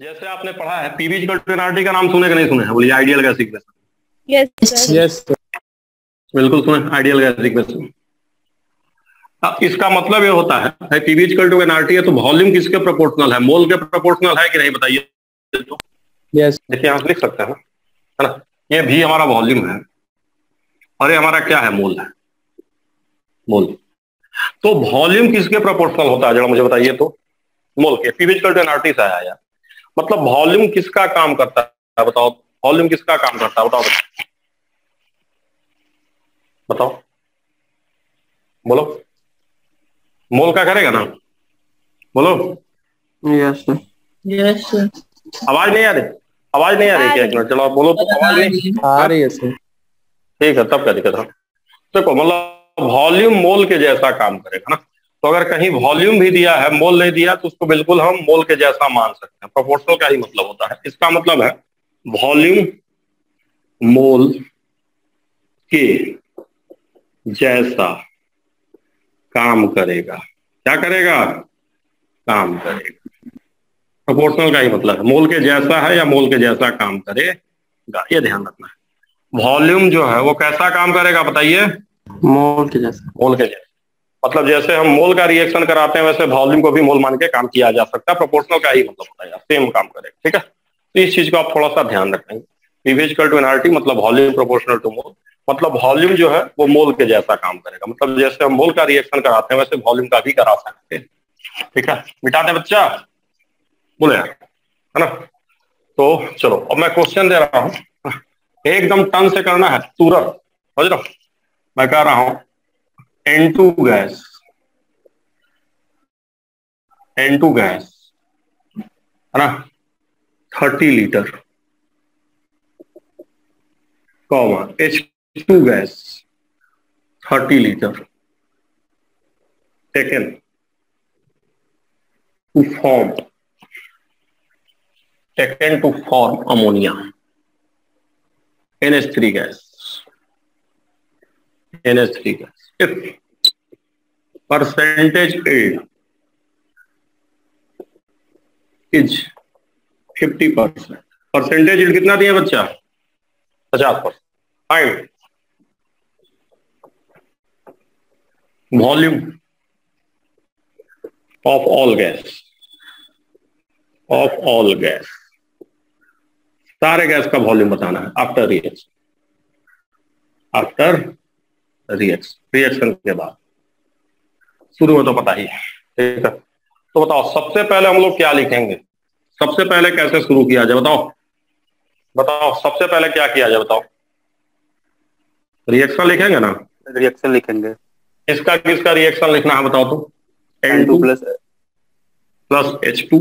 जैसे आपने पढ़ा है पीवी एनआरटी का नाम सुने कि नहीं सुने? बोलिए ideal gas equation yes yes बिल्कुल सुने आइडियल गैस इक्वेशन अब इसका मतलब ये होता है पीवी टू एनआरटी है तो वॉल्यूम किसके प्रोपोर्शनल है? मोल के प्रोपोर्शनल है कि नहीं बताइए। यस देखिए यहाँ से लिख सकते हैं है ना? ये भी हमारा वॉल्यूम है और ये हमारा क्या है? मोल है। मोल तो वॉल्यूम किसके प्रोपोर्शनल होता है? जरा मुझे बताइए तो। मोल के। पीवी टू एनआरटी से आया यार मतलब वॉल्यूम किसका काम करता है? बताओ। वॉल्यूम किसका काम करता है? बताओ बताओ बताओ। बोलो। मोल का करेगा ना? बोलो। यस यस आवाज़ नहीं आ रही? आवाज़ नहीं आ रही क्या? एक मिनट चलो बोलो। तो आवाज़ नहीं। आ रही है सर ठीक है तब क्या दिक्कत है? देखो मतलब वॉल्यूम मोल के जैसा काम करेगा ना। तो अगर कहीं वॉल्यूम भी दिया है मोल नहीं दिया तो उसको बिल्कुल हम मोल के जैसा मान सकते हैं। प्रोपोर्शनल का ही मतलब होता है। इसका मतलब है वॉल्यूम मोल के जैसा काम करेगा। क्या करेगा? काम करेगा। प्रोपोर्शनल का ही मतलब है। मोल के जैसा है या मोल के जैसा काम करेगा ये ध्यान रखना है। वॉल्यूम जो है वो कैसा काम करेगा बताइए? मोल के जैसा। मोल के जैसा। मतलब जैसे हम मोल का रिएक्शन कराते हैं, वैसे वॉल्यूम को भी मोल मान के काम किया जा सकता है। प्रोपोर्शनल का ही मतलब होता है सेम काम करेगा, ठीक है? तो इस चीज़ को आप थोड़ा सा ध्यान रखेंगे पीवीजिकल टू एनआरटी मतलब वॉल्यूम प्रोपोर्शनल टू मोल मतलब वॉल्यूम जो है, वो मोल के जैसा काम करेगा। मतलब जैसे हम मोल का रिएक्शन कराते हैं, वैसे वॉल्यूम का भी करा सकते हैं, ठीक है? मिटा दे बच्चा? बोले है ना? तो चलो, अब मैं क्वेश्चन दे रहा हूँ। एकदम टन से करना है, तुरंत, समझ रहा मैं कह रहा हूँ N2 gas N2 gas है ना 30 litre comma H2 gas 30 litre taken to form taken to form ammonia NH3 gas NH3 gas if percentage yield is 50 percent percentage yield कितना दिया बच्चा? पचास percent. Fine volume of all gas of all gas सारे gas का volume बताना है। After reaction after reaction reaction के बाद। शुरू में तो पता ही है ठीक है? तो बताओ सबसे पहले हम लोग क्या लिखेंगे? सबसे पहले कैसे शुरू किया जाए बताओ? बताओ सबसे पहले क्या किया जाए बताओ? रिएक्शन लिखेंगे ना? रिएक्शन लिखेंगे। इसका किसका रिएक्शन लिखना है बताओ तो N two plus plus H two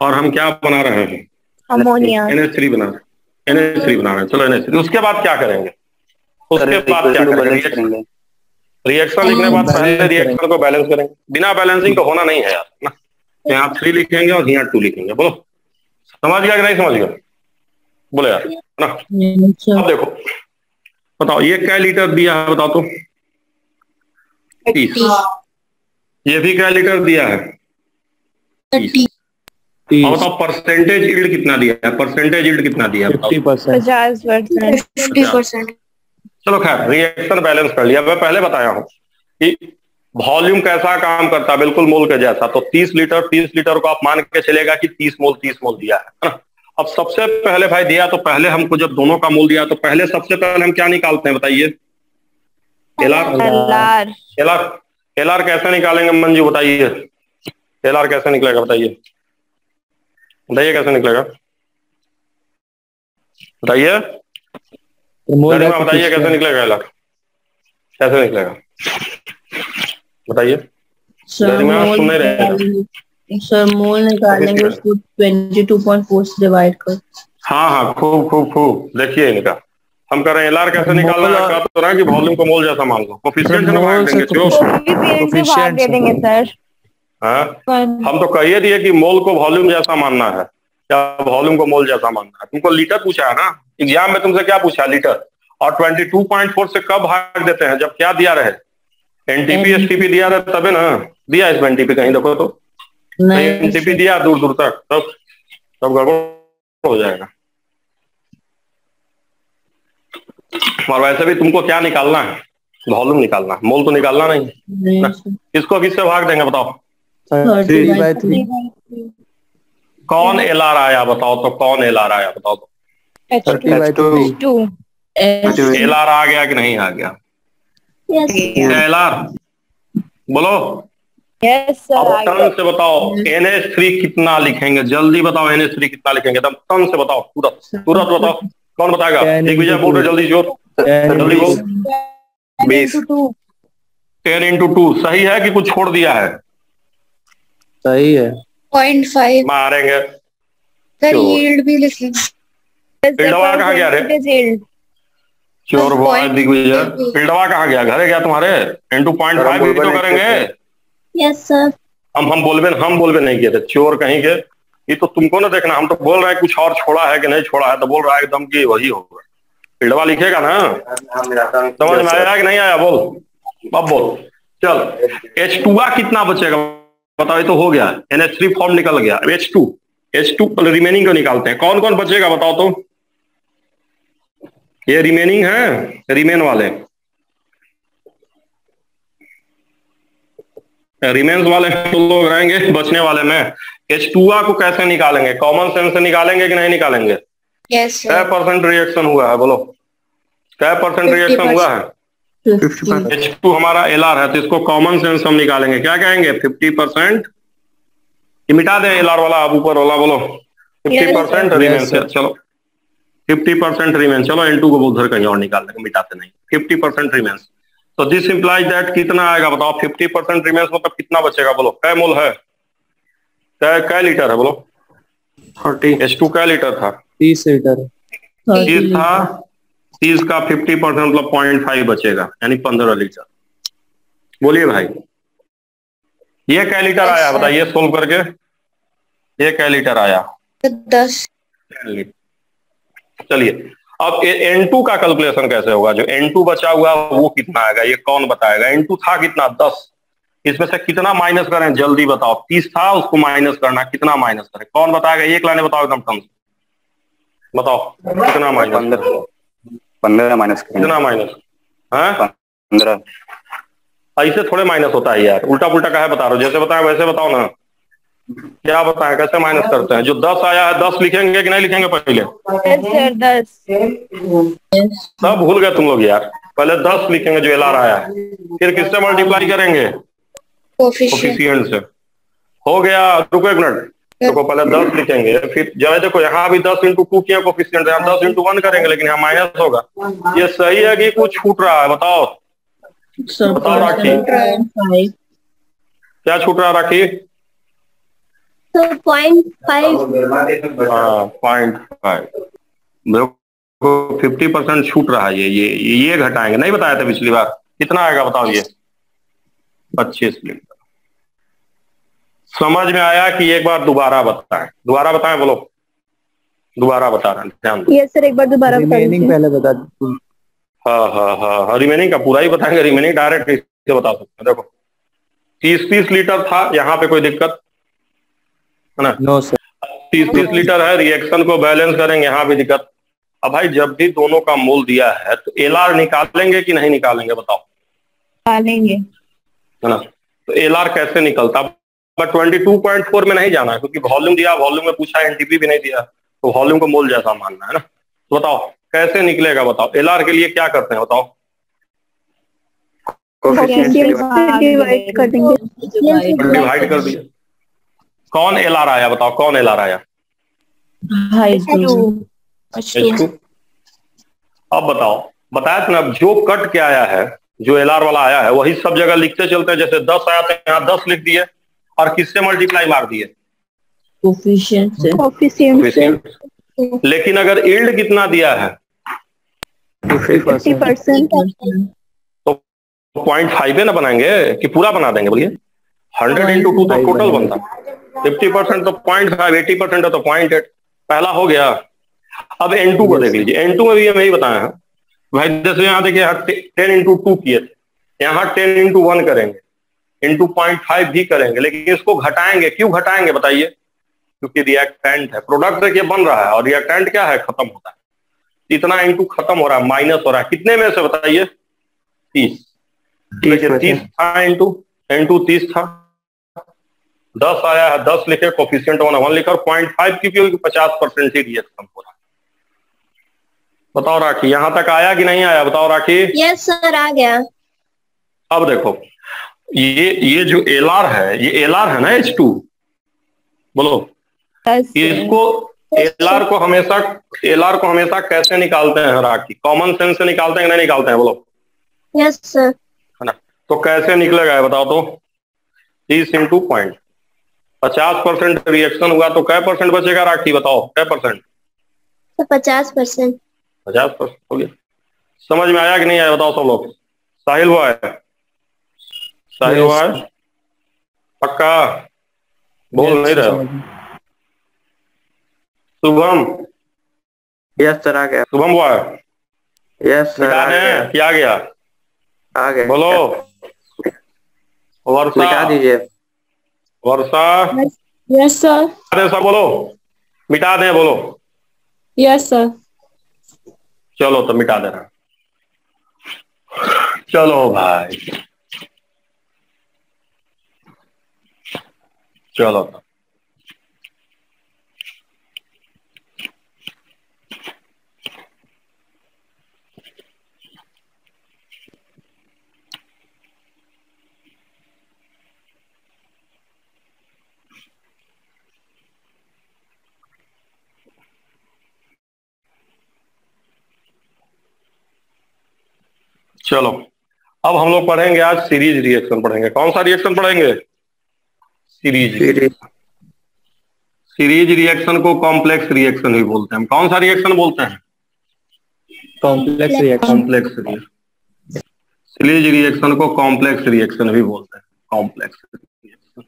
और हम क्या बना रहे हैं? अमोनिया एन एच थ्री बना रहे एन एच थ्री बना रहे हैं। चलो एन एच थ्री उसके बाद क्या करेंगे? उसके बाद क्या करेंगे। रिएक्शन लिखने के बाद पहले रिएक्शन को बैलेंस करेंगे बिना बैलेंसिंग तो होना नहीं है यार ना। यहाँ थ्री लिखेंगे और यहाँ टू लिखेंगे बोलो। समझ गया कि नहीं समझ गया? बोलो यार ना। अब देखो बताओ ये क्या लीटर दिया है बताओ तो। तीस। ये भी क्या लीटर दिया है? अब बताओ परसेंटेज इल्ड कितना दिया है? परसेंटेज इल्ड कितना दिया है? पचास परसेंट चलो खैर रिएक्शन बैलेंस कर लिया। मैं पहले बताया हूँ कि वॉल्यूम कैसा काम करता है बिल्कुल मोल के जैसा। तो 30 लीटर 30 लीटर को आप मान के चलेगा कि 30 मोल 30 मोल दिया है अब सबसे पहले भाई दिया तो पहले हमको जब दोनों का मोल दिया तो पहले सबसे पहले हम क्या निकालते हैं बताइए? एलआर एलआर एलआर एलआर कैसे निकालेंगे मंजू बताइए। एलआर कैसे निकलेगा बताइए। बताइए कैसे निकलेगा। बताइए। गरिमा बताइए कैसे निकलेगा एलआर कैसे निकलेगा? बताइए। गरिमा आप सुन नहीं रहे। हैं सर मोल निकालेंगे उसको ट्वेंटी टू पॉइंट फोर से डिवाइड कर। हाँ हाँ खूब खूब खूब। देखिए इनका। हम कर रहे हैं एलआर कैसे निकालना है? कहा तो रहा कि वॉल्यूम को मोल जैसा मान लो। कोफिशिएंट से भाग देंगे जो भाग दे देंगे सर। हाँ? हम तो कहिए दिए कि मोल को वॉल्यूम जैसा मानना है। क्या वॉल्यूम को मोल जैसा मानना है? तुमको लीटर पूछा है ना? एग्ज़ाम में तुमसे क्या पूछा लीटर और 22.4 से कब भाग देते हैं? जब क्या दिया रहे? एनटीपी एसटीपी दिया रहे तबे ना। दिया इसमें एनटीपी कहीं देखो तो। नहीं एनटीपी दिया दूर दूर तक। तब सब गड़बड़ हो जाएगा। और वैसे भी तुमको क्या निकालना है? वॉल्यूम निकालना है। मोल तो निकालना नहीं नहीं किसको किससे भाग देंगे बताओ? थ्री बाय थ्री कौन एल आर आया बताओ तो कौन एल आर आया बताओ तो। एल आर आ गया कि नहीं आ गया? एल? आर बोलो यस सर टन से बताओ एन एच थ्री कितना लिखेंगे? जल्दी बताओ एन एच थ्री कितना लिखेंगे? एकदम टन से बताओ तुरंत तुरंत बताओ। कौन बताएगा? Ten दिग्विजय बोल रहे जल्दी ज़ोर। जल्दी बोल। बीस टेन इंटू टू सही है कि कुछ छोड़ दिया है? सही है। पॉइंट फाइव मारेंगे। सर यील्ड भी लिख पिलडवा कहाँ गया रे? बॉय दिग्विजय। कहाँ गया? घरे गया तुम्हारे? इंटू पॉइंट हम फाइव भी तो नहीं करेंगे। यस सर हम हम बोलबे हम बोलबे नहीं किए थे। चोर कहीं के। ये तो तुमको ना देखना हम तो बोल रहे हैं कुछ और छोड़ा है कि नहीं छोड़ा है तो बोल रहा है एकदम कि वही होगा। पिलडवा लिखेगा ना? समझ में आया कि नहीं आया? बोल। अब बोल। चल। एच टू कितना बचेगा? बताओ तो हो गया। एन एच थ्री फॉर्म निकल गया। अब H two H two remaining को निकालते हैं? कौन कौन बचेगा बताओ तो। ये रिमेनिंग है रिमेन वाले। रिमेन्स वाले तो लोग रहेंगे बचने वाले में। एच टू को कैसे निकालेंगे? कॉमन सेंस से निकालेंगे कि नहीं निकालेंगे? क्या परसेंट रिएक्शन हुआ है बोलो। क्या परसेंट रिएक्शन हुआ है। एच टू हमारा एल आर है तो इसको कॉमन सेंस हम निकालेंगे। क्या कहेंगे? फिफ्टी परसेंट मिटा दें एल आर वाला अब ऊपर वाला बोलो। फिफ्टी परसेंट रिमेन चलो। फिफ्टी परसेंट रिमेन चलो एन टू को उधर कहीं और निकाल देंगे मिटाते नहीं। फिफ्टी परसेंट रिमेन्स तो दिस इम्प्लाइज दैट कितना आएगा बताओ। फिफ्टी परसेंट रिमेन्स मतलब कितना बचेगा बोलो। कै मोल है? कै कै लीटर है बोलो? थर्टी एच टू कै लीटर था? तीस लीटर। तीस था? तीस का फिफ्टी परसेंट मतलब पॉइंट फाइव बचेगा यानी पंद्रह लीटर। बोलिए भाई। ये कै लीटर आया अच्छा। बताइए सोल्व करके। ये कै लीटर आया? दस। चलिए अब एन टू का कैलकुलेशन कैसे होगा? जो एन टू बचा हुआ वो कितना आएगा? ये कौन बताएगा? एन टू था कितना? दस। इसमें से कितना माइनस करें? जल्दी बताओ। तीस था उसको माइनस करना। कितना माइनस करें? कौन बताएगा? एक लाने बताओ एकदम कम से। बताओ कितना माइनस पंद्रह माइनस कितना माइनस पंद्रह। ऐसे थोड़े माइनस होता है यार। उल्टा पुल्टा कहा बता रहे हो? जैसे बताएँ वैसे बताओ ना। क्या बताएँ कैसे माइनस करते हैं? जो दस आया है दस लिखेंगे कि नहीं लिखेंगे पहले? सब भूल गए तुम लोग यार। पहले दस लिखेंगे जो एल आर आया है। फिर किससे मल्टीप्लाई करेंगे? से। हो गया रुको एक मिनट देखो पहले दस लिखेंगे फिर जब देखो यहाँ भी दस इंटू टू किया कोफिशिएंट यहाँ दस इंटू वन करेंगे लेकिन यहाँ माइनस होगा। ये सही है कि कुछ छूट रहा है? बताओ। बताओ राखी। क्या छूट रहा राखी? पॉइंट फाइव हाँ पॉइंट फाइव फिफ्टी परसेंट छूट रहा है ये ये ये घटाएँगे। नहीं बताया था पिछली बार। कितना आएगा बताओ ये? पच्चीस लीटर समझ में आया कि एक बार दोबारा बताएँ। दोबारा बताएँ बोलो। दोबारा बता रहे हैं ध्यान यस सर एक बार दोबारा रिमेनिंग पहले बता दो हाँ हाँ हाँ हाँ रिमेनिंग का पूरा ही बताएँगे रिमेनिंग डायरेक्ट इससे बता सकते हैं। देखो तीस तीस लीटर था यहाँ पे कोई दिक्कत? है ना? नो सर तीस तीस लीटर है रिएक्शन को बैलेंस करेंगे यहाँ भी दिक्कत। अब भाई जब भी दोनों का मोल दिया है तो एल आर निकालेंगे कि नहीं निकालेंगे बताओ? निकालेंगे। है ना? तो एल आर कैसे निकलता? But twenty two point four में नहीं जाना है क्योंकि वॉल्यूम दिया वॉल्यूम में पूछा एनटीपी भी नहीं दिया तो वॉल्यूम को मोल जैसा मानना है ना? तो बताओ कैसे निकलेगा बताओ? एलआर के लिए क्या करते हैं बताओ? डिवाइड कर देंगे। दिया। कौन एल आर आया बताओ? कौन एल आर आया? अब बताओ बताया था ना जो कट के आया है जो एल आर वाला आया है वही सब जगह लिखते चलते हैं जैसे दस आया तो यहाँ दस लिख दिए। और किससे मल्टीप्लाई मार दिए? कोफिशिएंट से। कोफिशिएंट से। लेकिन अगर इल्ड कितना दिया है? परसेंट पॉइंट फाइव है ना बनाएँगे? कि पूरा बना देंगे बोलिए। हंड्रेड इंटू टू तो टोटल बनता। फिफ्टी परसेंट तो पॉइंट फाइव एटी परसेंट है तो पॉइंट एट पहला हो गया। अब एन टू को देख लीजिए। एन टू में भी हम यही बताया है। भाई जैसे यहाँ देखिए यहाँ टेन इंटू टू किए। थे यहाँ टेन इंटू वन करेंगे। इंटू पॉइंट फाइव भी करेंगे लेकिन इसको घटाएँगे क्यों घटाएँगे बताइए? क्योंकि रिएक्टेंट है। प्रोडक्ट देखिए बन रहा है और रिएक्टेंट क्या है? खत्म होता है। इतना इंटू खत्म हो रहा है माइनस हो रहा है। कितने में से बताइए? तीस। तीस था इंटू इंटू तीस था। दस आया है दस लिखे कोफिशियंट वन वन लिखे और पॉइंट फाइव क्योंकि पचास परसेंट ही रिएक्शन हो रहा है। बताओ राखी यहाँ तक आया कि नहीं आया? बताओ राखी। यस सर आ गया। अब देखो। ये ये जो एल आर है ये एल आर है ना एच टू बोलो। इसको एल आर को हमेशा एल आर को हमेशा कैसे निकालते हैं राखी कॉमन सेंस से निकालते हैं कि नहीं निकालते हैं? बोलो। यस सर है ना? तो कैसे निकलेगा बताओ तो? तीस इंटू पॉइंट पचास परसेंट रिएक्शन हुआ तो कै परसेंट बचेगा राखी? बताओ कै परसेंट? तो पचास परसेंट। पचास परसेंट हो गया। समझ में आया कि नहीं आया? बताओ सब लोग। साहिल हुआ है। है पक्का बोल नहीं रहे शुभम यस सर आ गया शुभम हुआ यस सर आ मिटा गया दें क्या गया आ गया बोलो वर्षा मिटा दीजिए वर्षा यस सर अरे सब बोलो मिटा दें बोलो यस सर चलो तो मिटा देना चलो भाई चलो। चलो। अब हम लोग पढ़ेंगे आज सीरीज़ रिएक्शन पढ़ेंगे। कौन सा रिएक्शन पढ़ेंगे? सीरीज़। सीरीज़। सीरीज़ रिएक्शन को कॉम्प्लेक्स रिएक्शन भी बोलते हैं कौन सा रिएक्शन बोलते हैं? Complex reaction complex reaction series reaction को कॉम्प्लेक्स रिएक्शन भी बोलते हैं। कॉम्प्लेक्स रिएक्शन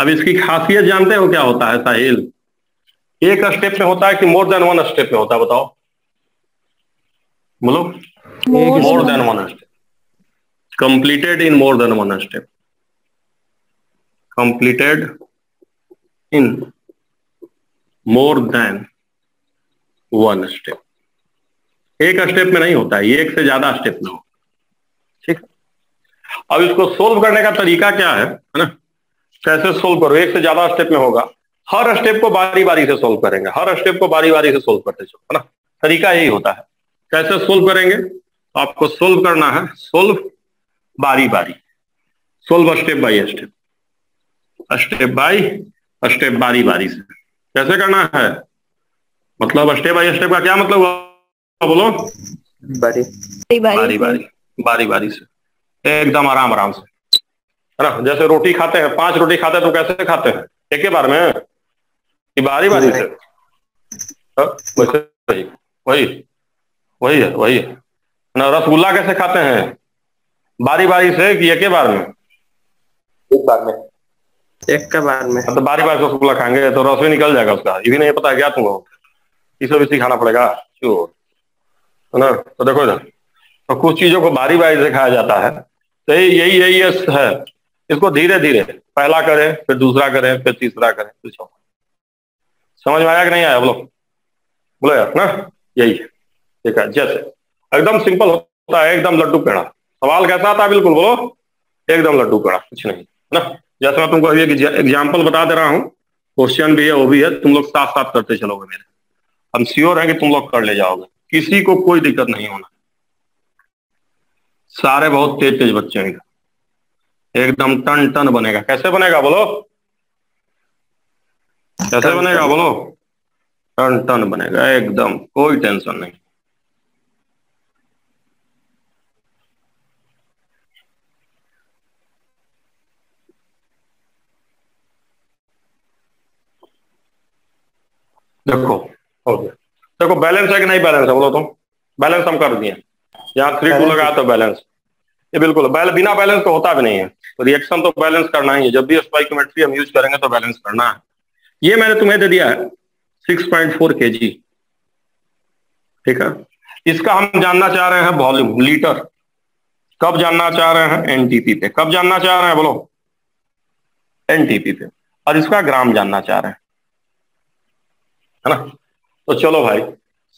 अब इसकी खासियत जानते हो क्या होता है साहिल? एक स्टेप में होता है कि मोर देन वन स्टेप में होता है बताओ। बोलो। More than one step completed in more than one step completed in more than one step. एक स्टेप में नहीं होता है एक से ज़्यादा स्टेप में हो। ठीक? अब इसको सोल्व करने का तरीका क्या है है ना? कैसे सोल्व करो? एक से ज़्यादा स्टेप में होगा। हर स्टेप को बारी बारी से सोल्व करेंगे। हर स्टेप को बारी बारी से सोल्व करते चलो, है ना? तरीका यही होता है। कैसे सोल्व करेंगे? आपको सोल्व करना है। सोल्व बारी बारी solve step by step step by step बारी बारी से। कैसे करना है? मतलब स्टेप बाय स्टेप का क्या मतलब हुआ? बोलो। बड़ी बारी। बारी बारी बारी बारी से। एकदम आराम आराम से। है ना जैसे रोटी खाते हैं पाँच रोटी खाते हैं तो कैसे खाते हैं? एक ही बार में? कि बारी बारी से। हाँ, वैसे वही वही वही है वही है। ना रसगुल्ला कैसे खाते हैं? बारी बारी से कि एक ही बार में? एक बार में। एक के बार में। तो बारी बार से खाएँगे तो रस भी निकल जाएगा उसका। ये भी नहीं पता क्या तुम लोग इसे भी सिखाना पड़ेगा श्योर है ना? तो देखो इधर। तो कुछ चीज़ों को बारी बारी से खाया जाता है। तो यही यही है। इसको धीरे धीरे पहला करें, फिर दूसरा करें, फिर तीसरा करें, फिर चौथा। समझ में आया कि नहीं आया? बोलो। बोलो यार, ना? यही है। ठीक है, जैसे। एकदम सिंपल होता है, एकदम लड्डू पेड़ा। सवाल कैसा था बिल्कुल बोलो। एकदम लड्डू पेड़ा, कुछ नहीं, है ना? जैसे मैं तुमको अभी एग्ज़ाम्पल बता दे रहा हूँ। क्वेश्चन भी है, वो भी है। तुम लोग साथ साथ करते चलोगे मेरे। हम श्योर हैं कि तुम लोग कर ले जाओगे। किसी को कोई दिक्कत नहीं होना। सारे बहुत तेज तेज बच्चे हैं। एकदम टन टन बनेगा। कैसे बनेगा, बोलो? कैसे बनेगा, बोलो? टन टन बनेगा। एकदम, कोई टेंशन नहीं। देखो ओके। देखो बैलेंस है कि नहीं बैलेंस है बोलो तुम। बैलेंस हम कर दिए। यहाँ थ्री टू लगा तो बैलेंस ये बिल्कुल बैल, बिना बैलेंस तो होता भी नहीं है। तो रिएक्शन तो बैलेंस करना ही है। जब भी स्पाइकोमेट्री हम यूज़ करेंगे तो बैलेंस करना है। ये मैंने तुम्हें दे दिया है सिक्स पॉइंट फोर के जी ठीक है? इसका हम जानना चाह रहे हैं वॉल्यूम लीटर कब जानना चाह रहे हैं? एनटीपी पे। कब जानना चाह रहे हैं बोलो? एनटीपी पे। और इसका ग्राम जानना चाह रहे हैं। है ना? तो चलो भाई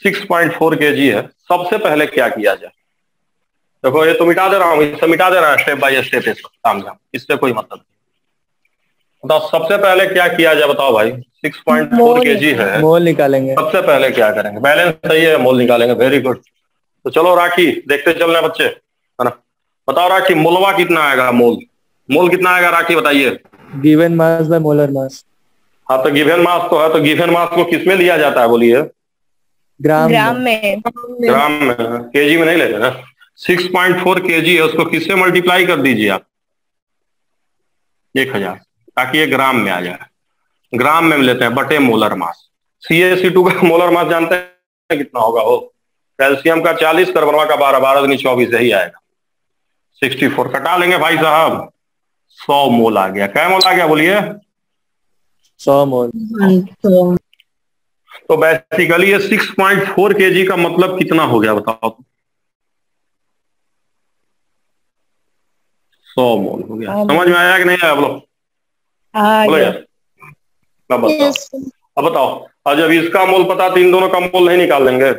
6.4 पॉइंट है। सबसे पहले क्या किया जाए? देखो ये तो मिटा दे रहा हूँ इसे मिटा दे रहा है स्टेप बाय स्टेप काम जाम इससे कोई मतलब नहीं। बताओ सबसे पहले क्या किया जाए बताओ भाई? 6.4 पॉइंट है। मोल निकालेंगे। सबसे पहले क्या करेंगे? बैलेंस सही है मोल निकालेंगे। वेरी गुड तो चलो राखी देखते चलने बच्चे है ना? बताओ राखी मोलवा कितना आएगा मोल? मोल कितना आएगा राखी बताइए। Given mass by molar mass हाँ तो गिवेन मास तो है तो गिवेन मास को किसमें लिया जाता है बोलिए? ग्राम ग्राम में। ग्राम में केजी में नहीं लेते ना? 6.4 पॉइंट फोर के है उसको किससे मल्टीप्लाई कर दीजिए आप? एक हज़ार ताकि ये ग्राम में आ जाए। ग्राम में लेते हैं बटे molar mass. C A C to का मोलर मास जानते हैं कितना होगा? हो कैल्शियम का 40 कार्बनवा का बारह बारह दूनी चौबीस यही आएगा। 64 कटा लेंगे भाई साहब। सौ मोल आ गया। क्या मोल आ गया बोलिए? सौ तो तो बेसिकली ये 6.4 पॉइंट केजी का मतलब कितना हो गया बताओ तो सौ मोल हो गया। हाँ, समझ में आया कि नहीं आया बोलो? बोलो यार। अब बताओ। अब बताओ। और जब इसका मोल पता तो इन दोनों का मोल नहीं निकाल लेंगे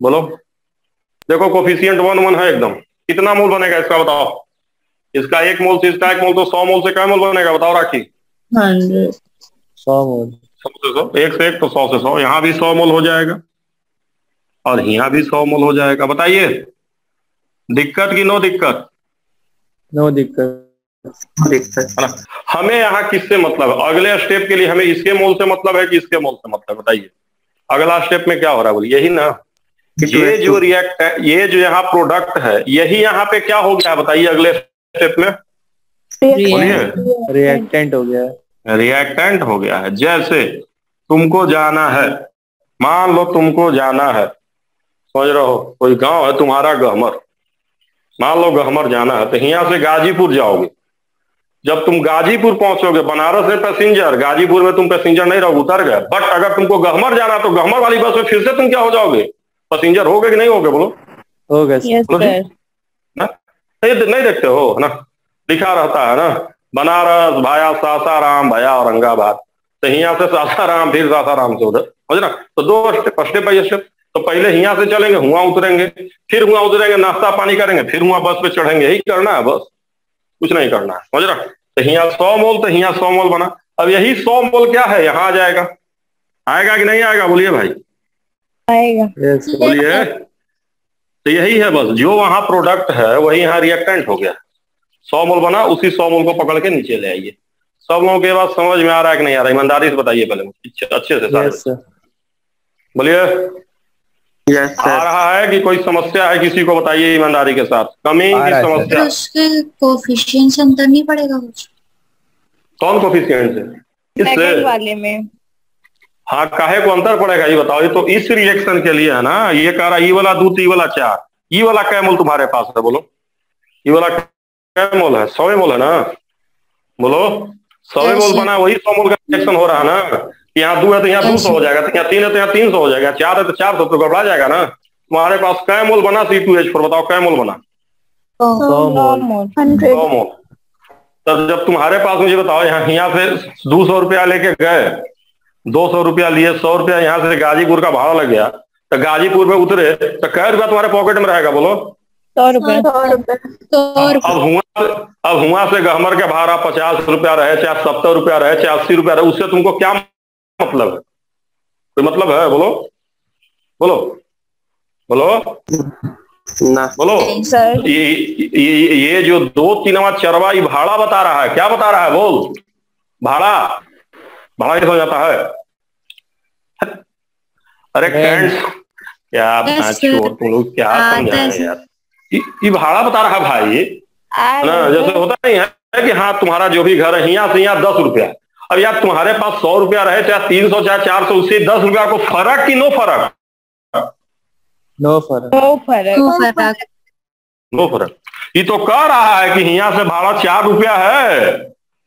बोलो। देखो कोफिशियंट वन वन है एकदम। कितना मोल बनेगा इसका बताओ? इसका एक मोल से इसका एक मोल तो सौ मोल से क्या मोल बनेगा बताओ राखी। हंड्रेड सौ मोल। सौ से सौ? एक से एक तो सौ से सौ। यहाँ भी सौ मोल हो जाएगा। और यहाँ भी सौ मोल हो जाएगा। बताइए। दिक्कत की नो दिक्कत? नो दिक्कत। दिक्कत। हमें यहाँ किससे मतलब? है अगले स्टेप के लिए हमें इसके मोल से मतलब है कि इसके मोल से मतलब बताइए। अगला स्टेप में क्या हो रहा है? बोलिए। यही ना। ये जो रिएक्ट है ये जो यहाँ प्रोडक्ट है यही यहाँ पे क्या हो गया? बताइए अगले स्टेप में। रिएक्टेंट हो गया। है रिएक्टेंट हो गया है। जैसे तुमको जाना है मान लो तुमको जाना है। समझ रहे हो? कोई गाँव है तुम्हारा गहमर। मान लो गहमर जाना है तो यहाँ से गाजीपुर जाओगे। जब तुम गाजीपुर पहुंचोगे बनारस में पैसेंजर गाजीपुर में तुम पैसेंजर नहीं रहोगे उतर गए। बट अगर तुमको गहमर जाना तो गहमर वाली बस में फिर से तुम क्या हो जाओगे? पैसेंजर हो गए कि नहीं हो गए बोलो? हो गए ना? नहीं नहीं देखते हो है ना? लिखा रहता है ना? बनारस भाया सासाराम भया औरंगाबाद। तो यहाँ से सासाराम फिर सासाराम से उधर। समझ ना? तो दो स्टेप बाई स्टेप तो पहले यहाँ से चलेंगे हुआ उतरेंगे। फिर हुआ उतरेंगे नाश्ता पानी करेंगे फिर हुआ बस पे चढ़ेंगे। यही करना है बस। कुछ नहीं करना है। समझ रहा तो यहाँ सौ मोल तो यहाँ सौ मोल बना। अब यही सौ मोल क्या है? यहाँ आ जाएगा। आएगा कि नहीं आएगा? बोलिए भाई। आएगा। बोलिए। तो यही है बस। जो वहाँ प्रोडक्ट है वही यहाँ रिएक्टेंट हो गया। सौ मोल बना उसी सौ मोल को पकड़ के नीचे ले आइए। सब लोगों के बाद समझ में आ रहा है कि नहीं आ रहा ईमानदारी से बताइए पहले मुझे। अच्छे से सारे। Yes, बोलिए। Yes, आ रहा है कि कोई समस्या है? किसी को बताइए ईमानदारी के साथ। कमी की समस्या। उसके कोफिशिएंट अंतर नहीं पड़ेगा कुछ? कौन कोफिशिएंट से इससे वाले में। हाँ काहे को अंतर पड़ेगा ये बताओ? ये तो इस रिएक्शन के लिए है ना? ये कह रहा है, ई वाला दो तो ई वाला चार। ये वाला कै मोल तुम्हारे पास है? बोलो। ये वाला मोल है सौ मोल है ना? बोलो सौ Yes, मोल बना वही सौ मोल का रिएक्शन हो रहा है ना यहाँ दो है तो यहाँ दो सौ हो जाएगा तो यहाँ तीन है तो यहाँ तीन सौ हो जाएगा चार है तो चार सौ तो गड़बड़ा जाएगा ना? तुम्हारे पास कै मोल बना सी टू एच फोर बताओ कै मोल बना? सौ मोल मोल सौ मोल तब जब तुम्हारे पास मुझे बताओ यहाँ यहाँ से दो सौ रुपया लेके गए दो सौ रुपया लिए सौ रुपया यहाँ से गाजीपुर का भाड़ा लग गया तो गाजीपुर में उतरे तो कै रुपया तुम्हारे पॉकेट में रहेगा बोलो? सौ रुपए। सौ रुपए। अब हुआ अब हुआ से गहमर के भाड़ा पचास रुपया रहे चाहे सत्तर रुपया रहे चाहे अस्सी रुपया रहे उससे तुमको क्या मतलब है? कोई मतलब है? बोलो। बोलो। बोलो। ना। बोलो। सर। ये, ये ये जो दो तीनवा चरवा ये भाड़ा बता रहा है। क्या बता रहा है? बोल। भाड़ा। भाड़ा कैसे हो जाता है? अरे. कैंट्स। क्या तुम लोग क्या हाँ, समझा रहे यार। ये भाड़ा बता रहा भाई ना जैसे होता नहीं है कि हाँ तुम्हारा जो भी घर है यहाँ से यहाँ दस रुपया। अब यार तुम्हारे पास सौ रुपया रहे चाहे तीन सौ चाहे चार सौ उससे दस रुपया को फ़र्क कि नो फ़र्क? नो फ़र्क। दो फ़र्क। तो फ़र्क। नो फ़र्क। ये तो कह रहा है कि यहाँ से भाड़ा चार रुपया है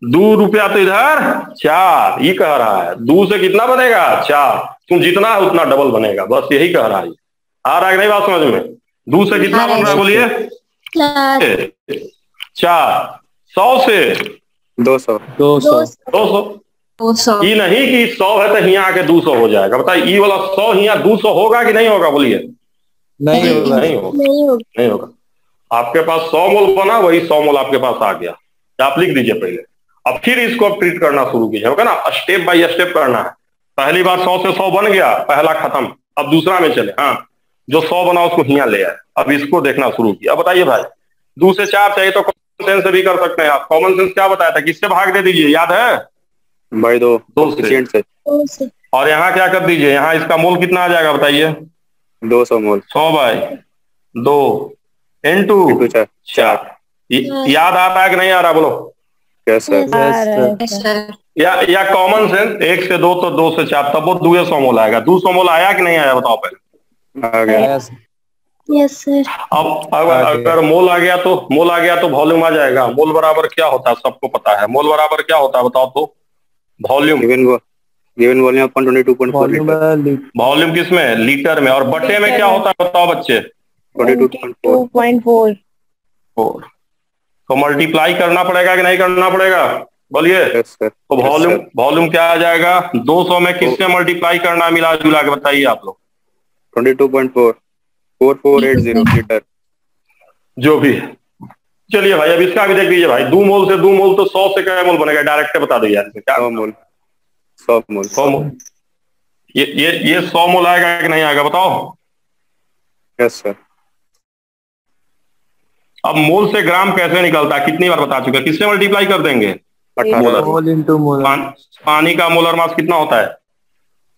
दो रुपया तो इधर चार ये कह रहा है। दो से कितना बनेगा? चार। तुम जितना है उतना डबल बनेगा बस यही कह रहा है। आ रहा है नहीं बात समझ में? दो से कितना बन रहा है। बोलिए? चार। सौ से? दो सौ। दो सौ। दो सौ? दो सौ। ई नहीं कि सौ है तो यहाँ आके दो सौ हो जाएगा। बताइए ई वाला सौ यहाँ दो सौ होगा कि नहीं होगा बोलिए? नहीं होगा। नहीं होगा। नहीं होगा। नहीं होगा। आपके पास सौ मोल बना वही सौ मोल आपके पास आ गया। तो आप लिख दीजिए पहले। अब फिर इसको आप ट्रीट करना शुरू कीजिए। होगा ना? स्टेप बाय स्टेप करना है। पहली बार सौ से सौ बन गया पहला खत्म। अब दूसरा में चले। हाँ। जो सौ बना उसको हिया ले आए। अब इसको देखना शुरू किया। अब बताइए भाई दो से चार चाहिए तो कॉमन सेंस से भी कर सकते हैं आप। कॉमन सेंस क्या बताया था किससे भाग दे दीजिए याद है? भाई दो दो से। से से। और यहाँ क्या कर दीजिए यहाँ इसका मोल कितना आ जाएगा बताइए? दो सौ मोल। सौ बाय दो इंटू इंटू चार। चार। याद आ रहा है कि नहीं आ रहा? बोलो। सर. या या कॉमन सेंस एक से दो तो दो से चार तब वो दुए सौ मोल आएगा। दो सौ मोल आया कि नहीं आया बताओ पहले। आ गया। यस सर अब अगर अगर मोल आ गया तो मोल आ गया तो वॉल्यूम आ जाएगा। मोल बराबर क्या होता है सबको पता है। मोल बराबर क्या होता है बताओ तो। वॉल्यूम गिवन वॉल्यूम अपन twenty two point four litre volume किसमें लीटर में। और बटे में क्या होता है बताओ बच्चे? Twenty two point four two point four four तो मल्टीप्लाई करना पड़ेगा कि नहीं करना पड़ेगा? बोलिए। यस तो वॉल्यूम वॉल्यूम क्या आ जाएगा? 200 में किससे मल्टीप्लाई करना मिला जुला के बताइए आप लोग। Twenty two point four four four eight zero litre जो भी है। चलिए भाई अब इसका भी देख लीजिए भाई दो मोल से दो मोल तो सौ से क्या मोल बनेगा डायरेक्ट बता दो यार। क्या? सौ मोल सौ मोल। सौ मोल। ये ये ये सौ मोल आएगा कि नहीं आएगा बताओ। यस सर अब मोल से ग्राम कैसे निकलता है कितनी बार बता चुके किससे मल्टीप्लाई कर देंगे? अठारह। मोलर इंटू मोल पानी का मोलर मास कितना होता है?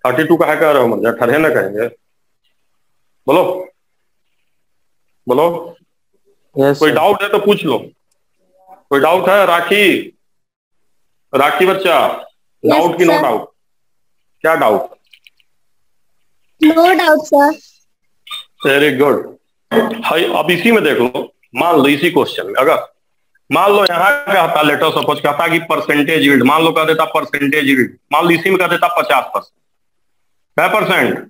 थर्टी टू का है कह रहे हो मुझे ठरहे ना कहेंगे। बोलो। बोलो। यस कोई डाउट है तो पूछ लो। कोई डाउट है? राखी। राखी बच्चा डाउट की नो डाउट क्या doubt no doubt sir very good high अब इसी में देख लो। मान लो इसी क्वेश्चन में। अगर मान लो यहाँ कहता लेटर सपोज़ कहता कि परसेंटेज यील्ड मान लो कह देता परसेंटेज यील्ड मान लो इसी में कह देता पचास परसेंट क्या परसेंट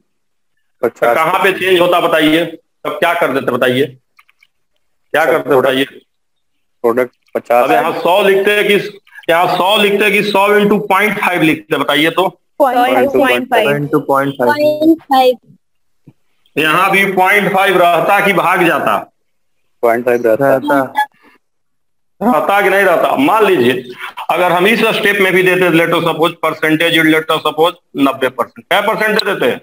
पचास कहाँ पे चेंज होता बताइए? तब क्या कर देते बताइए? क्या करते बताइए? प्रोडक्ट पचास अब यहाँ सौ लिखते हैं कि यहाँ सौ लिखते हैं कि सौ इंटू पॉइंट फाइव लिखते बताइए तो। यहाँ भी पॉइंट फाइव रहता कि भाग जाता? पॉइंट फाइव रहता। रहता। कि नहीं रहता? मान लीजिए अगर हम इस स्टेप में भी देते लेटो सपोज़ परसेंटेज लेटर सपोज़ नब्बे परसेंट क्या परसेंट दे देते हैं?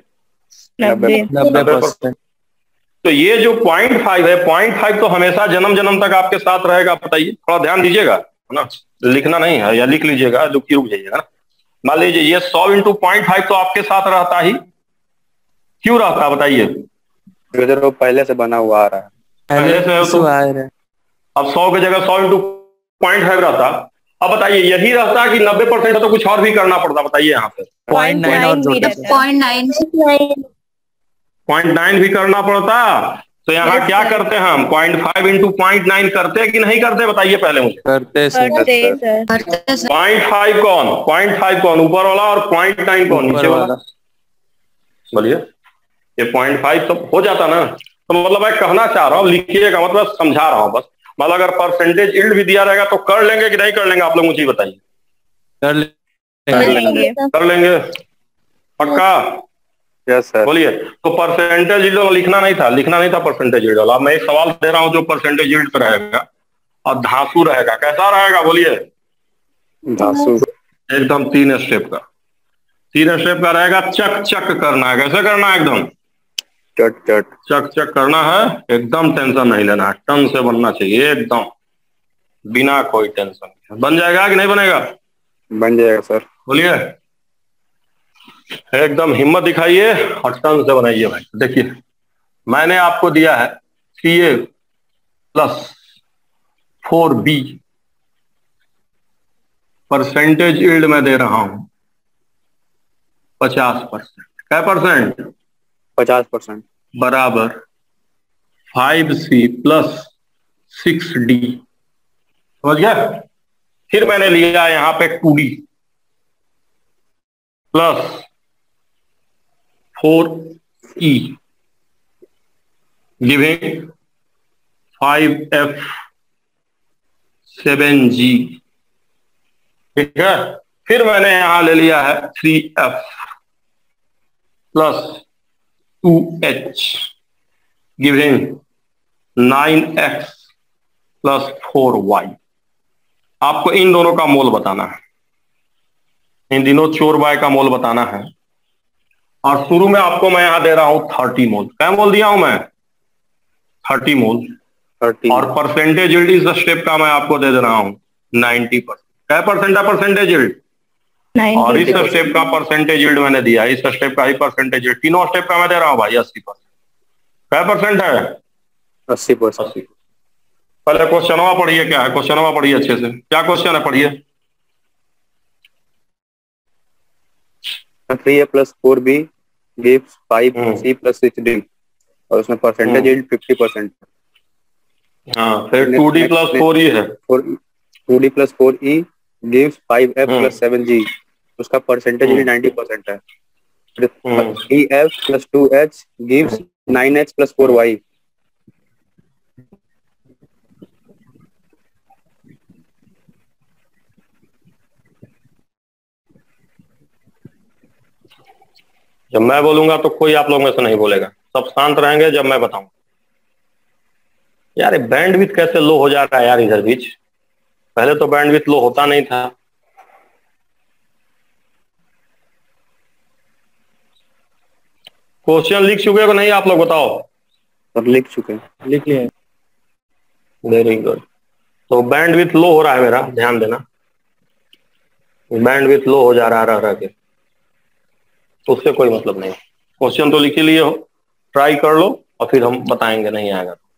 नब्बे नब्बे परसेंट। तो ये जो पॉइंट फाइव है पॉइंट फाइव तो हमेशा जन्म जन्म तक आपके साथ रहेगा बताइए। थोड़ा ध्यान दीजिएगा है ना? लिखना नहीं है या लिख लीजिएगा दुखी रुक जाइएगा ना। मान लीजिए ये सौ इंटू पॉइंट फाइव तो आपके साथ रहता ही। क्यों रहता है बताइए? वो पहले से बना हुआ आ रहा है। पहले से तो अब सौ की जगह सौ इंटू पॉइंट फाइव रहता। अब बताइए यही रहता कि नब्बे परसेंट तो कुछ और भी करना पड़ता बताइए यहाँ पे। Point nine point nine point nine भी करना पड़ता। तो यहाँ क्या करते हैं हम? Point five into point nine करते हैं कि नहीं करते? बताइए पहले मुझे। करते करते सर करते सर पॉइंट फाइव कौन? पॉइंट फाइव कौन? ऊपर वाला और पॉइंट नाइन कौन? नीचे वाला? बोलिए। ये पॉइंट फाइव तो हो जाता ना? तो मतलब मैं कहना चाह रहा हूँ लिखिएगा मतलब समझा रहा हूँ बस। मतलब अगर परसेंटेज इल्ड भी दिया रहेगा तो कर लेंगे कि नहीं कर लेंगे? आप लोग मुझे बताइए। कर कर लेंगे कर लेंगे। पक्का? यस सर बोलिए। तो परसेंटेज यील्ड वाला लिखना नहीं था। लिखना नहीं था परसेंटेज यील्ड अब मैं एक सवाल दे रहा हूँ जो परसेंटेज यील्ड पे रहेगा और धांसू रहेगा। कैसा रहेगा? बोलिए। धासु। एकदम तीन स्टेप का। तीन स्टेप का रहेगा चक चक करना है। कैसे करना है एकदम? चट चट चक चक करना है। एकदम टेंशन नहीं लेना। है टन से बनना चाहिए एकदम। बिना कोई टेंशन। बन जाएगा कि नहीं बनेगा? बन जाएगा सर बोलिए। एकदम हिम्मत दिखाइए और टन से बनाइए भाई। देखिए मैंने आपको दिया है C A plus four B percentage yield में दे रहा हूँ। पचास परसेंट क्या परसेंट पचास परसेंट बराबर five C plus six D समझ गया? फिर मैंने लिया यहाँ पे two D plus four E. Giving five F seven G. ठीक है? फिर मैंने यहाँ ले लिया है three F plus two H. Giving nine X plus four Y. आपको इन दोनों का मोल बताना है। इन दिनों चोर बाय का मोल बताना है। और शुरू में आपको मैं यहाँ दे रहा हूँ थर्टी मोल। क्या मोल दिया हूँ मैं? Thirty mole. थर्टी। और परसेंटेज यील्ड इस स्टेप का मैं आपको दे दे रहा हूँ नाइन्टी परसेंट क्या परसेंट है परसेंटेज यील्ड और इस स्टेप का परसेंटेज यील्ड मैंने दिया। इस स्टेप का ही परसेंटेज यील्ड तीनों स्टेप का मैं दे रहा हूँ भाई अस्सी परसेंट क्या परसेंट है? अस्सी परसेंट अस्सी। पहले क्वेश्चनवा पढ़िए क्या है? क्वेश्चनवा पढ़िए अच्छे से। क्या क्वेश्चन है? पढ़िए। Three A plus four B gives five. C plus six D और उसमें परसेंटेज। यील्ड फिफ्टी परसेंट हाँ फिर two D plus four E है two D plus four E gives five F. Plus seven G उसका percentage yield. Ninety percent है। Three F plus two H gives nine H plus four Y जब मैं बोलूँगा तो कोई आप लोग में से नहीं बोलेगा। सब शांत रहेंगे जब मैं बताऊँ यार ये बैंडविथ कैसे लो हो जा रहा है यार इधर बीच? पहले तो बैंडविथ लो होता नहीं था। क्वेश्चन लिख चुके हो नहीं आप लोग बताओ? सब लिख चुके हैं। लिख लिया वेरी गुड तो बैंडविथ लो हो रहा है मेरा ध्यान देना। बैंडविथ लो हो जा रहा है रह रह के। तो उससे कोई मतलब नहीं। क्वेश्चन तो लिख लिए हो। ट्राई कर लो और फिर हम बताएँगे, नहीं आएगा तो।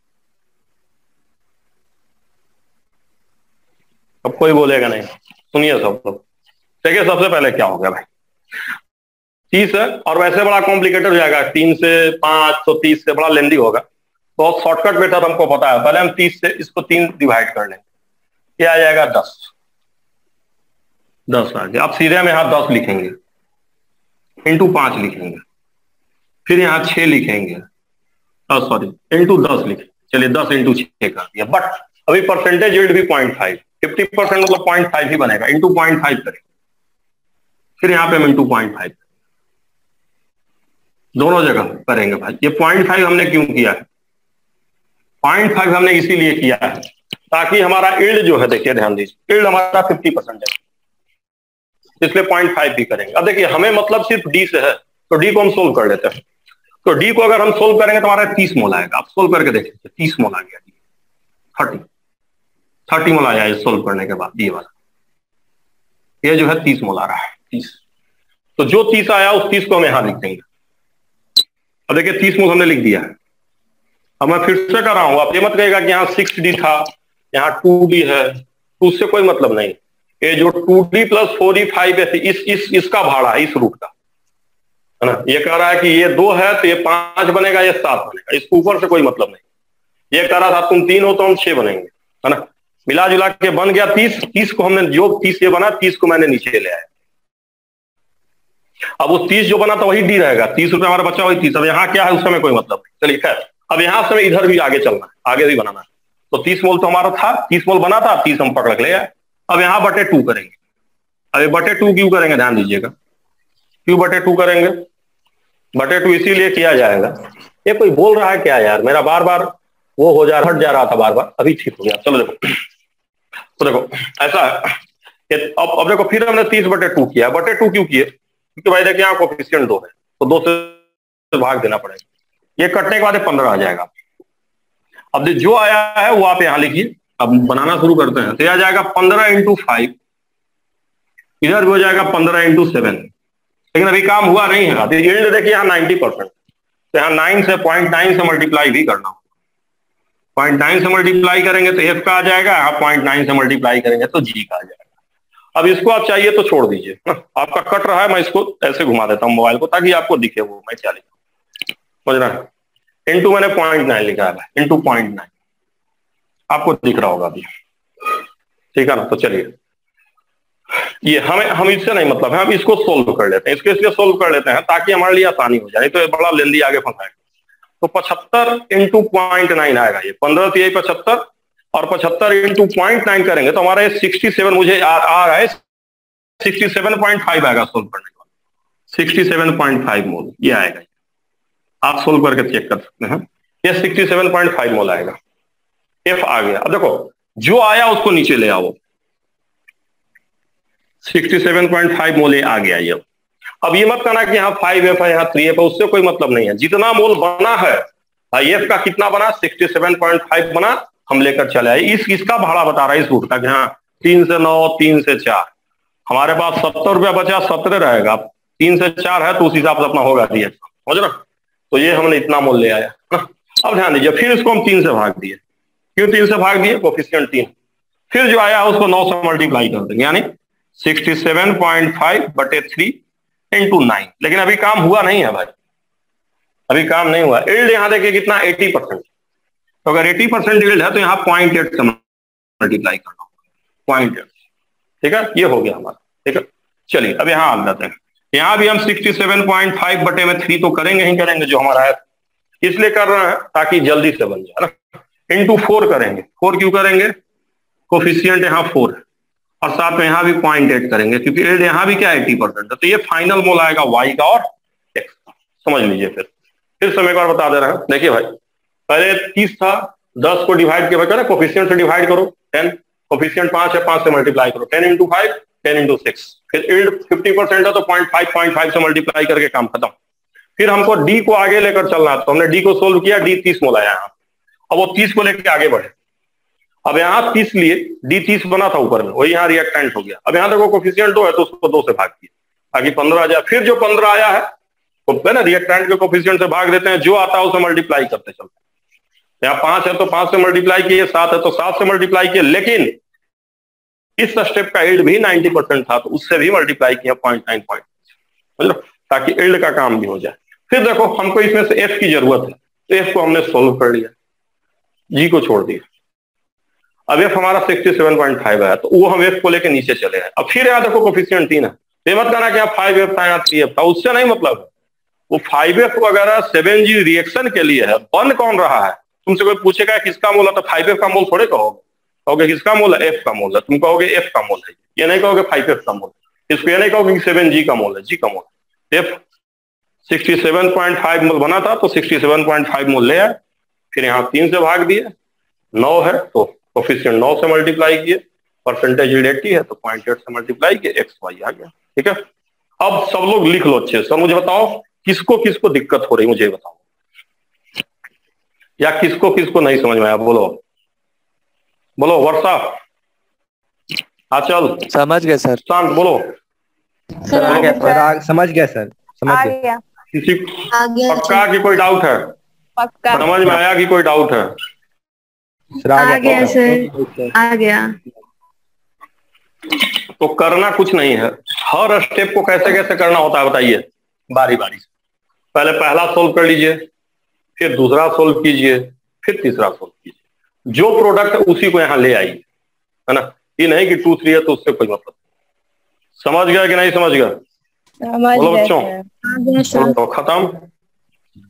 अब कोई बोलेगा नहीं। सुनिए सब लोग। देखिए सबसे पहले क्या हो गया भाई। तीस है और वैसे बड़ा कॉम्प्लिकेटेड हो जाएगा। तीन से पाँच तो तीस से बड़ा लेंदी होगा। तो शॉर्टकट मेथड हमको पता है। पहले हम तीस से इसको तीन डिवाइड कर लेंगे। ये आ जाएगा दस। दस आ गया। अब सीधे में यहाँ दस लिखेंगे। इंटू पाँच लिखेंगे। फिर यहाँ छह लिखेंगे। सॉरी इंटू दस लिखे चलिए दस इंटू छह कर दिया। बट अभी परसेंटेज यील्ड भी पॉइंट फाइव फिफ्टी परसेंट मतलब पॉइंट फाइव ही बनेगा। इंटू पॉइंट फाइव करेंगे। फिर यहाँ पे हम इंटू पॉइंट फाइव दोनों जगह करेंगे भाई। ये पॉइंट फाइव हमने क्यों किया है? पॉइंट फाइव हमने इसीलिए किया है ताकि हमारा इल्ड जो है, देखिए ध्यान दीजिए। इल्ड हमारा फिफ्टी परसेंट है। इसलिए पॉइंट फाइव भी करेंगे। अब देखिए, हमें मतलब सिर्फ़ डी से है तो डी को हम सोल्व कर लेते हैं। तो डी को अगर हम सोल्व करेंगे तो हमारा तीस मोल आएगा। आप सोल्व करके देख लीजिए, तीस मोल आ गया थर्टी। थर्टी मोल आया ये सोल्व करने के बाद, ये वाला। ये जो है तीस मोल आ रहा है, तीस। तो जो तीस आया, उस तीस को हम यहाँ लिख देंगे। अब देखिए, तीस मोल हमने लिख दिया है। अब मैं फिर से कर रहा हूँ, आप ये मत कहेगा कि यहाँ सिक्स डी था, यहाँ टू डी है, उससे कोई मतलब नहीं। ये जो two D plus four D five इस इस, इसका भाड़ा है, इस रूट का। है ना? ये कह रहा है कि ये दो है तो ये पाँच बनेगा, ये सात बनेगा। इसके ऊपर से कोई मतलब नहीं। ये कह रहा था, तुम तीन हो तो हम छह बनेंगे। है ना? मिला जुला के बन गया तीस। तीस को हमने जो तीस ये बना, तीस को मैंने नीचे ले आया। अब वो तीस जो बना था, वही डी रहेगा। तीस रुपए हमारा बच्चा वही तीस। अब यहाँ क्या है, उस समय कोई मतलब नहीं। चलिए, खैर। अब यहाँ से इधर भी आगे चलना है, आगे भी बनाना है। तो तीस मोल तो हमारा था, तीस मोल बना था, तीस हम पकड़ के ले आए। अब यहाँ बटे टू करेंगे। अब बटे टू क्यों करेंगे? ध्यान दीजिएगा। क्यों बटे टू करेंगे? बटे टू इसीलिए किया जाएगा। ये कोई बोल रहा है क्या यार? मेरा बार बार वो हो जा, हट जा रहा था बार बार। अभी ठीक हो गया। चलो देखो तो देखो, ऐसा है। अब अब देखो, फिर हमने तीस बटे टू किया। बटे टू क्यों किए? क्योंकि भाई देखिए, यहाँ कोफिशियंट दो है। तो दो से भाग देना पड़ेगा। ये कटने के बाद पंद्रह आ जाएगा। अब जो आया है, वो आप यहाँ लिखिए। अब बनाना शुरू करते हैं। तो यह आ जाएगा पंद्रह इंटू फाइव इधर भी हो जाएगा पंद्रह इंटू सेवन लेकिन अभी काम हुआ नहीं है। तो यहाँ नाइन्टी परसेंट तो यहाँ नाइन से पॉइंट नाइन से मल्टीप्लाई भी करना पॉइंट नाइन से मल्टीप्लाई करेंगे तो एफ़ का आ जाएगा। यहाँ पॉइंट नाइन से मल्टीप्लाई करेंगे तो जी का आ जाएगा। अब इसको आप चाहिए तो छोड़ दीजिए। हाँ, आपका कट रहा है मैं इसको ऐसे घुमा देता हूँ मोबाइल को ताकि आपको दिखे वो। मैं क्या लिखा? समझ रहा है? इंटू मैंने पॉइंट नाइन लिखा है। इंटू पॉइंट नाइन आपको दिख रहा होगा अभी। ठीक है ना? तो चलिए। ये हमें हम इससे नहीं मतलब है हम इसको सोल्व कर लेते हैं। इसको इसलिए सोल्व कर लेते हैं ताकि हमारे लिए आसानी हो जाए। तो ये बड़ा लेंदी आगे फंसाएगा तो पचहत्तर इंटू पॉइंट नाइन आएगा ये। पंद्रह से यही पचहत्तर और पचहत्तर इंटू पॉइंट नाइन करेंगे तो हमारा सिक्सटी सेवन मुझे आ, आ रहा है। 67.5 आएगा सोल्व करने के। बाद 67.5 मोल ये आएगा। आप सोल्व करके चेक कर सकते हैं। ये 67.5 मोल आएगा। एफ़ आ गया। अब देखो, जो आया उसको नीचे ले आओ। 67.5 मोल आ गया ये। अब ये मत कहना कि यहाँ फाइव एफ़ है, यहाँ थ्री एफ़ है, उससे कोई मतलब नहीं है। जितना मोल बना है, भाई एफ़ का कितना बना? 67.5 बना, हम लेकर चले आए। इस, इसका भाड़ा बता रहा है इस रूट का हाँ तीन से नौ, तीन से चार। हमारे पास सत्तर रुपया बचा सत्रह रहेगा। तीन से चार है तो उस हिसाब से अपना होगा दिए समझ रहा तो ये हमने इतना मोल ले आया? अब ध्यान दीजिए, फिर इसको हम तीन से भाग दिए। क्यों तीन से भाग दिए? कोफिशियंट तीन। फिर जो आया, उसको नौ से मल्टीप्लाई कर देंगे, यानी 67.5 बटे थ्री इंटू नाइन लेकिन अभी काम हुआ नहीं है भाई। अभी काम नहीं हुआ। इल्ड यहाँ देखिए कितना 80 परसेंट तो अगर 80 परसेंट इल्ड है तो यहाँ पॉइंट एट से मल्टीप्लाई करना पॉइंट एट ठीक है? ये हो गया हमारा। ठीक है? चलिए, अब यहाँ आ जाते हैं। यहाँ भी हम 67.5 बटे में थ्री तो करेंगे ही करेंगे, जो हमारा है। इसलिए कर रहे हैं ताकि जल्दी से बन जाए ना? इंटू फोर करेंगे। फोर क्यों करेंगे? कोफिशियंट यहाँ फोर है। और साथ में यहाँ भी पॉइंट एट करेंगे, क्योंकि एड यहाँ भी क्या एटी परसेंट है। तो ये फाइनल मोल आएगा वाई का और एक्स का। समझ लीजिए फिर। फिर समय एक बार बता दे रहे हैं। देखिए भाई, पहले तीस था, दस को डिवाइड किया, भाई कोफिशियंट से डिवाइड करो। टेन कोफिशियंट पाँच है, पाँच से मल्टीप्लाई करो। Ten into five ten into six फिर इल्ड फिफ्टी परसेंट है तो पॉइंट फाइव पॉइंट फाइव से मल्टीप्लाई करके काम खत्म। फिर हमको डी को आगे लेकर चलना है तो हमने डी को सोल्व किया डी तीस मोल आया यहाँ। अब वो तीस को लेकर आगे बढ़े। अब यहाँ तीस लिए, डी तीस बना था ऊपर में, वही यहाँ रिएक्टेंट हो गया। अब यहाँ देखो कोफिशियंट दो है तो उसको दो से भाग दिया आगे पंद्रह आ जाए फिर जो पंद्रह आया है तो ना रिएक्टेंट के कोफिशियंट से भाग देते हैं, जो आता है उसे मल्टीप्लाई करते चलते यहाँ पाँच है तो पाँच से मल्टीप्लाई किए, सात है तो सात से मल्टीप्लाई किए, लेकिन इस स्टेप का इल्ड भी 90 परसेंट था तो उससे भी मल्टीप्लाई किया पॉइंट नाइन पॉइंट समझ ताकि इल्ड का काम भी हो जाए। फिर देखो, हमको इसमें से एफ़ की ज़रूरत है तो एफ़ को हमने सोल्व कर लिया। जी को छोड़ दिया। अब एफ़ हमारा 67.5 है तो वो हम एफ़ को लेके नीचे चले हैं। अब फिर यहाँ देखो कोफिशियंट तीन है। तो मत कहना कि फाइव एफ़ था यहाँ थ्री एफ़ था, उससे नहीं मतलब वो फाइव एफ़ वगैरह सेवन जी रिएक्शन के लिए है बन कौन रहा है? तुमसे कोई पूछेगा किसका मोल है तो फाइव एफ़ का मोल थोड़े कहोगे। कहोगे किसका मोल है? एफ़ का मोल है। तुम कहोगे एफ़ का मोल है। ये नहीं कहोगे फाइव एफ़ का मोल इसको ये नहीं कहोगे सेवन जी का मोल है जी का मोल एफ़ 67.5 मोल बना था तो 67.5 मोल ले आए। फिर यहाँ तीन से भाग दिए नौ है तो कोफिशियंट नौ से मल्टीप्लाई किए। परसेंटेज एटी है तो पॉइंट एट से मल्टीप्लाई किए एक्स वाई आ गया। ठीक है? अब सब लोग लिख लो अच्छे सर मुझे बताओ किसको किसको दिक्कत हो रही मुझे बताओ। या किसको किसको नहीं समझ में आया? बोलो। बोलो वर्षा। आचल समझ गए सर। शांत बोलो। सर आ गया सर। समझ गया सर। समझ गया। किसी आ गया पक्का की कोई डाउट है? पक्का। समझ में आया कि कोई डाउट है? आ गया सर। आ गया। तो करना कुछ नहीं है। हर स्टेप को कैसे कैसे करना होता है बताइए। बारी बारी से। पहले पहला सोल्व कर लीजिए फिर दूसरा सोल्व कीजिए फिर तीसरा सोल्व कीजिए। जो प्रोडक्ट है उसी को यहाँ ले आइए है ना? ये नहीं कि टू थ्री है तो उससे कोई मतलब समझ गया कि नहीं समझ गया? बोलो बच्चों। खत्म।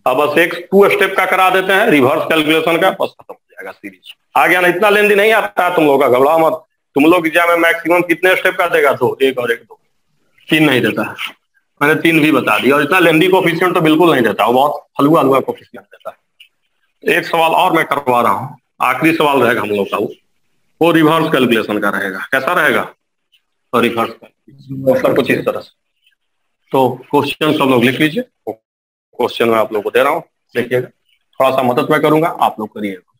अब बस एक टू स्टेप का करा देते हैं रिवर्स कैलकुलेशन का, बस खत्म हो जाएगा सीरीज़ आ गया ना, इतना लेंदी नहीं आता, तुम लोगों का घबराओ मत। तुम लोग एग्ज़ाम में मैक्सिमम कितने स्टेप का देगा? दो, एक और एक दो। तीन नहीं देता। मैंने तीन भी बता दिया, और इतना लेंदी कोफिशियंट तो बिल्कुल नहीं देता, वो बहुत हलवा हलवा कोफिशियंट देता। है एक सवाल और मैं करवा रहा हूँ, आखिरी सवाल रहेगा हम लोग का वो। वो रिवर्स कैलकुलेशन का रहेगा। कैसा रहेगा? तो रिवर्स मतलब कुछ इस तरह से। तो क्वेश्चन सब लोग लिख लीजिए। क्वेश्चन मैं आप लोग को दे रहा हूँ। देखिएगा थोड़ा सा मदद मैं करूँगा, आप लोग करिएगा।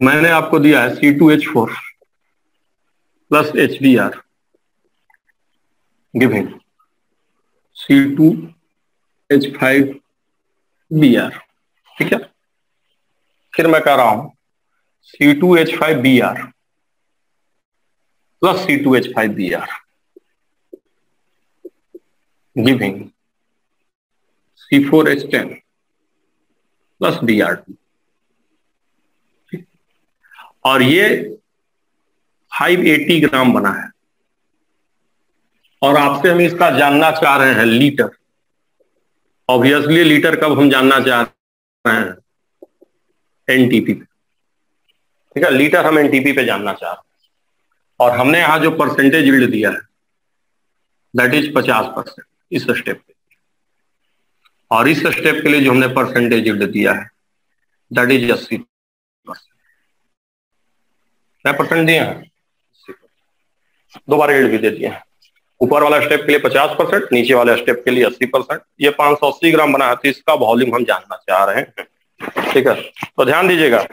मैंने आपको दिया है C two H four plus H D R giving C two H five B R ठीक है? फिर मैं कह रहा हूँ C two H five B R plus C two H five B R giving C4H10 plus B R two और ये 580 ग्राम बना है। और आपसे हम इसका जानना चाह रहे हैं लीटर। ऑब्वियसली लीटर कब हम जानना चाह रहे हैं? एनटीपी पे। ठीक है, लीटर हम एनटीपी पे जानना चाह रहे हैं। और हमने यहाँ जो परसेंटेज यील्ड दिया है दैट इज़ पचास परसेंट इस स्टेप पे। और इस स्टेप के लिए जो हमने परसेंटेज यील्ड दिया है दैट इज़ अस्सी क्या परसेंट दिए हैं दो बार यील्ड भी दे दिए हैं ऊपर वाला स्टेप के लिए पचास परसेंट नीचे वाले स्टेप के लिए अस्सी परसेंट ये पाँच सौ अस्सी ग्राम बना है तो इसका वॉल्यूम हम जानना चाह रहे हैं। ठीक है? तो ध्यान दीजिएगा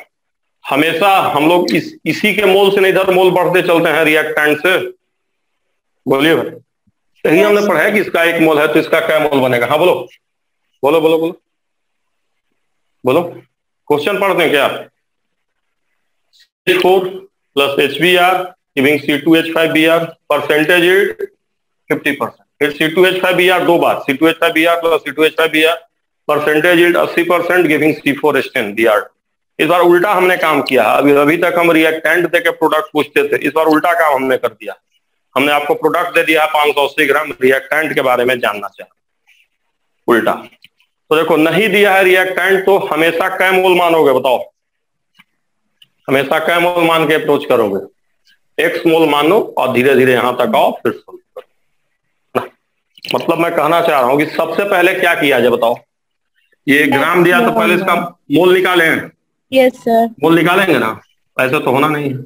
हमेशा हम लोग इस इसी के मोल से नहीं इधर मोल बढ़ते चलते हैं रिएक्टेंट से। बोलिए भाई। यही हमने पढ़ा है कि इसका एक मोल है तो इसका क्या मोल बनेगा? हाँ बोलो। बोलो बोलो बोलो। बोलो। क्वेश्चन पढ़ते हैं क्या? Four plus H B R giving C two H five B R percentage it fifty percent फिर C two H five B R दो बार। C two H five B R plus C two H five B R percentage yield अस्सी percent giving C four H ten B R इस बार उल्टा हमने काम किया। अभी अभी तक हम रिएक्टेंट दे के प्रोडक्ट पूछते थे। इस बार उल्टा काम हमने कर दिया। हमने आपको प्रोडक्ट दे दिया, पाँच सौ अस्सी ग्राम रिएक्टेंट के बारे में जानना चाह। उल्टा। तो देखो नहीं दिया है रिएक्टेंट तो हमेशा कै मोल मानोगे बताओ। हमेशा कै मोल मान के अप्रोच करोगे। एक्स मोल मानो और धीरे धीरे यहाँ तक आओ फिर सोल्व करो। मतलब मैं कहना चाह रहा हूँ कि सबसे पहले क्या किया जाए बताओ। ये ग्राम दिया तो पहले इसका मोल निकाले। यस सर मोल निकालेंगे ना? ऐसे तो होना नहीं है।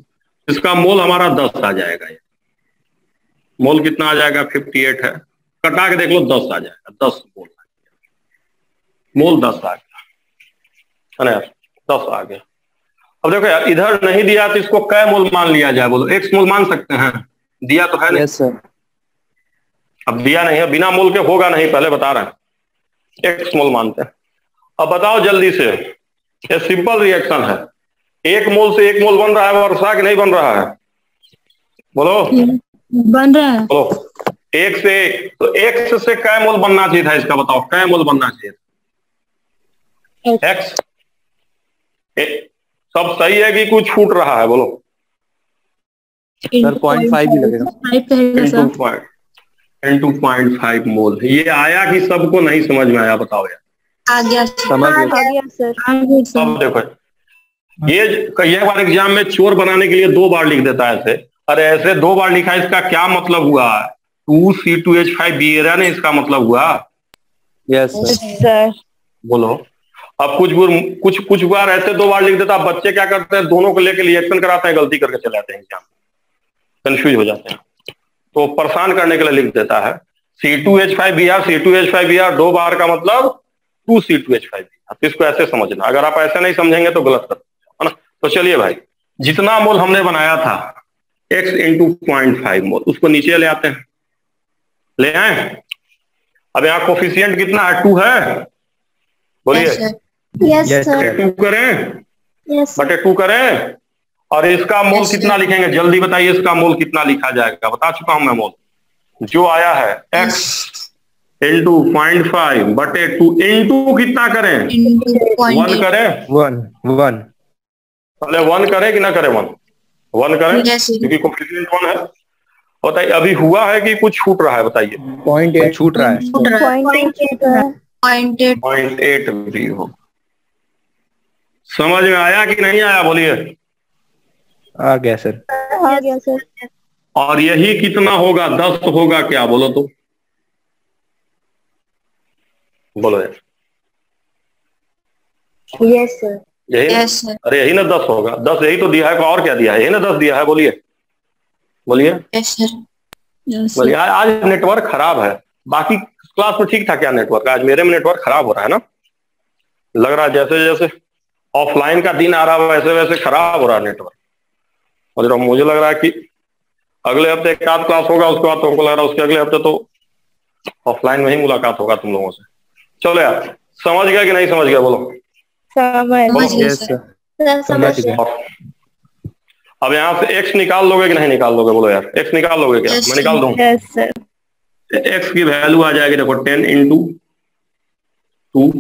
इसका मोल हमारा दस आ जाएगा ये। मोल कितना आ जाएगा? फिफ्टी एट है। कटा के देख लो दस आ जाएगा। दस मोल। मोल दस आ गया। है ना यार दस आ गया। अब देखो यार इधर नहीं दिया तो इसको कै मोल मान लिया जाए? बोलो एक्स मोल मान सकते हैं। दिया तो है नहीं। सर अब दिया नहीं है बिना मोल के होगा नहीं पहले बता रहे हैं। एक्स मोल मानते हैं। अब बताओ जल्दी से ये सिंपल रिएक्शन है। एक मोल से एक मोल बन रहा है वर्षा कि नहीं बन रहा है। बोलो। बन रहा है। बोलो। एक से एक तो एक से कै मोल बनना चाहिए था इसका बताओ। कै मोल बनना चाहिए एक्स सब सही है कि कुछ छूट रहा है? बोलो। सर पॉइंट फाइव ही लगेगा। Five into point five mole. ये आया कि सबको नहीं समझ में आया बताओ यार। आ गया समझ आ गए गया सर अब देखो। ये कई बार एग्ज़ाम में चोर बनाने के लिए दो बार लिख देता है ऐसे। अरे ऐसे दो बार लिखा है, इसका क्या मतलब हुआ? Two C two H five B era ने इसका मतलब हुआ? यस सर बोलो। अब कुछ बुर- कुछ कुछ बार ऐसे दो बार लिख देता है बच्चे क्या करते हैं? दोनों को लेकर रिएक्शन कराते हैं, गलती करके चले आते हैं एग्ज़ाम। कंफ्यूज हो जाते हैं। तो परेशान करने के लिए लिख देता है C two H five B R C two H five B R दो बार का मतलब two C two H five B R इसको ऐसे समझना। अगर आप ऐसे नहीं समझेंगे तो गलत कर तो चलिए भाई, जितना मोल हमने बनाया था X into point five mole, उसको नीचे ले आते हैं। ले आए? अब यहाँ कोफिशियंट कितना है टू है? बोलिए। यस टू करें? यस बटे टू करें? और इसका मोल Yes, कितना लिखेंगे? जल्दी बताइए इसका मोल कितना लिखा जाएगा। बता चुका हूँ मैं मोल। जो आया है एक्स इंटू पॉइंट फाइव बटे टू इंटू कितना करें? वन करें? वन वन पहले वन करें कि ना करें वन वन करें? क्योंकि कोफिशिएंट वन है। बताइए अभी हुआ है कि कुछ छूट रहा है? बताइए। पॉइंट एट छूट रहा है। पॉइंट एट भी हो। समझ में आया कि नहीं आया? बोलिए। आ गया सर। आ गया सर। और यही कितना होगा? दस होगा क्या? बोलो तो। बोलो यार। यस सर यही? यस अरे यही ना दस होगा। दस यही तो दिया है और क्या दिया है? यही ना दस दिया है? बोलिए। बोलिए। यस सर बोलिए आज आज नेटवर्क खराब है। बाकी क्लास में ठीक था क्या नेटवर्क आज मेरे में नेटवर्क खराब हो रहा है ना? लग रहा है जैसे जैसे ऑफलाइन का दिन आ रहा है वैसे वैसे खराब हो रहा है नेटवर्क और जरा मुझे लग रहा है कि अगले हफ़्ते एक आध क्लास होगा उसके बाद तो हमको लग रहा है उसके अगले हफ़्ते तो ऑफलाइन में ही मुलाकात होगा तुम लोगों से। चलो यार समझ गया कि नहीं समझ गया? बोलो। समझ समझ गए यस सर सर समझ समझ गए और अब यहाँ से एक्स निकाल लोगे कि नहीं निकाल लोगे? बोलो यार एक्स निकाल लोगे क्या? Yes, मैं निकाल दूँ? यस एक्स की वैल्यू आ जाएगी देखो टेन इंटू टू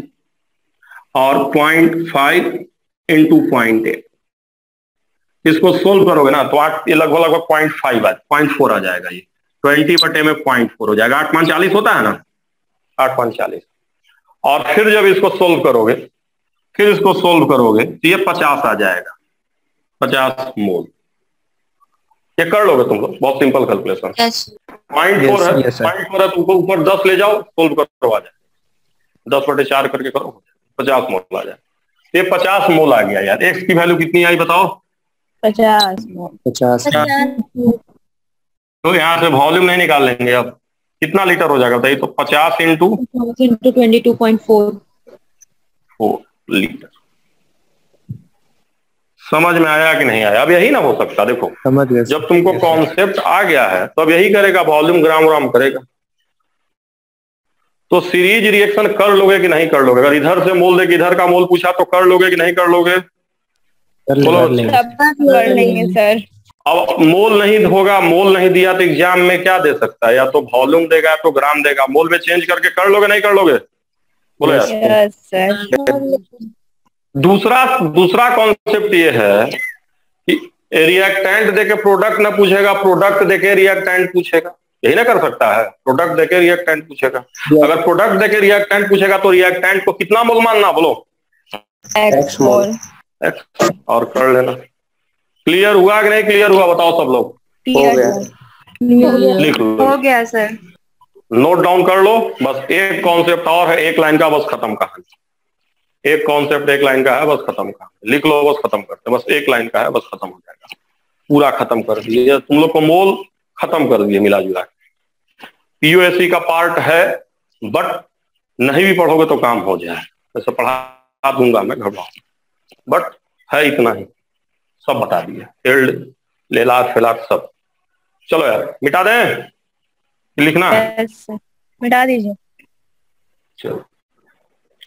और point five into point eight इसको सोल्व करोगे ना तो आठ ये लगभग लगभग पॉइंट फाइव आ पॉइंट फोर आ जाएगा ये। ट्वेंटी बटे में पॉइंट फोर हो जाएगा। आठ पाँच चालीस होता है ना? आठ पाँच चालीस। और फिर जब इसको सोल्व करोगे फिर इसको सोल्व करोगे तो ये पचास आ जाएगा। पचास मोल। ये कर लोगे तुम लोग? बहुत सिंपल कैलकुलेशन पॉइंट फोर है पॉइंट फोर है तो ऊपर ऊपर दस ले जाओ सोल्व करो आ जाए दस बटे चार करके करो पचास मोल आ जाए। ये पचास मोल आ गया यार। एक्स की वैल्यू कितनी आई बताओ? पचास पचास। तो यहाँ से वॉल्यूम नहीं निकाल लेंगे अब। कितना लीटर हो जाएगा बताइए? तो पचास इंटू into 22.4 लीटर। समझ में आया कि नहीं आया? अब यही ना हो सकता देखो। समझ गया जब तुमको कॉन्सेप्ट आ गया है तो अब यही करेगा वॉल्यूम ग्राम ग्राम करेगा। तो सीरीज़ रिएक्शन कर लोगे कि नहीं कर लोगे? अगर इधर से मोल दे के इधर का मोल पूछा तो कर लोगे कि नहीं कर लोगे? कर बोलो। कर लेंगे। सब कर लेंगे सर। अब मोल नहीं होगा मोल नहीं दिया तो एग्ज़ाम में क्या दे सकता है? या तो वॉल्यूम देगा या तो ग्राम देगा। मोल में चेंज करके कर लोगे नहीं कर लोगे? बोलो यार। दूसरा दूसरा कॉन्सेप्ट ये है कि रिएक्टेंट देके प्रोडक्ट ना पूछेगा प्रोडक्ट देके रिएक्टेंट पूछेगा। यही ना कर सकता है। प्रोडक्ट देके रिएक्टेंट पूछेगा। अगर प्रोडक्ट देके रिएक्टेंट पूछेगा तो रिएक्टेंट को कितना मोल मानना बोलो? एक्स मोल। X और कर लेना। क्लियर हुआ कि नहीं क्लियर हुआ बताओ सब लोग। क्लियर लिख लो। हो गया सर नोट डाउन कर लो। बस एक कॉन्सेप्ट और है एक लाइन का बस खत्म कहानी। एक कॉन्सेप्ट एक लाइन का है बस खत्म कहानी। लिख लो बस खत्म करते बस एक लाइन का है बस खत्म हो जाएगा। पूरा खत्म कर दिए तुम लोग को मोल खत्म कर दिए मिला जुला पीयूएससी का पार्ट है बट नहीं भी पढ़ोगे तो काम हो जाए। ऐसा पढ़ा दूँगा मैं घबराओ बट है इतना ही। सब बता दिया। फ़ील्ड लेलाट फिलाट सब। चलो यार मिटा दें? लिखना? है मिटा दीजिए। चलो।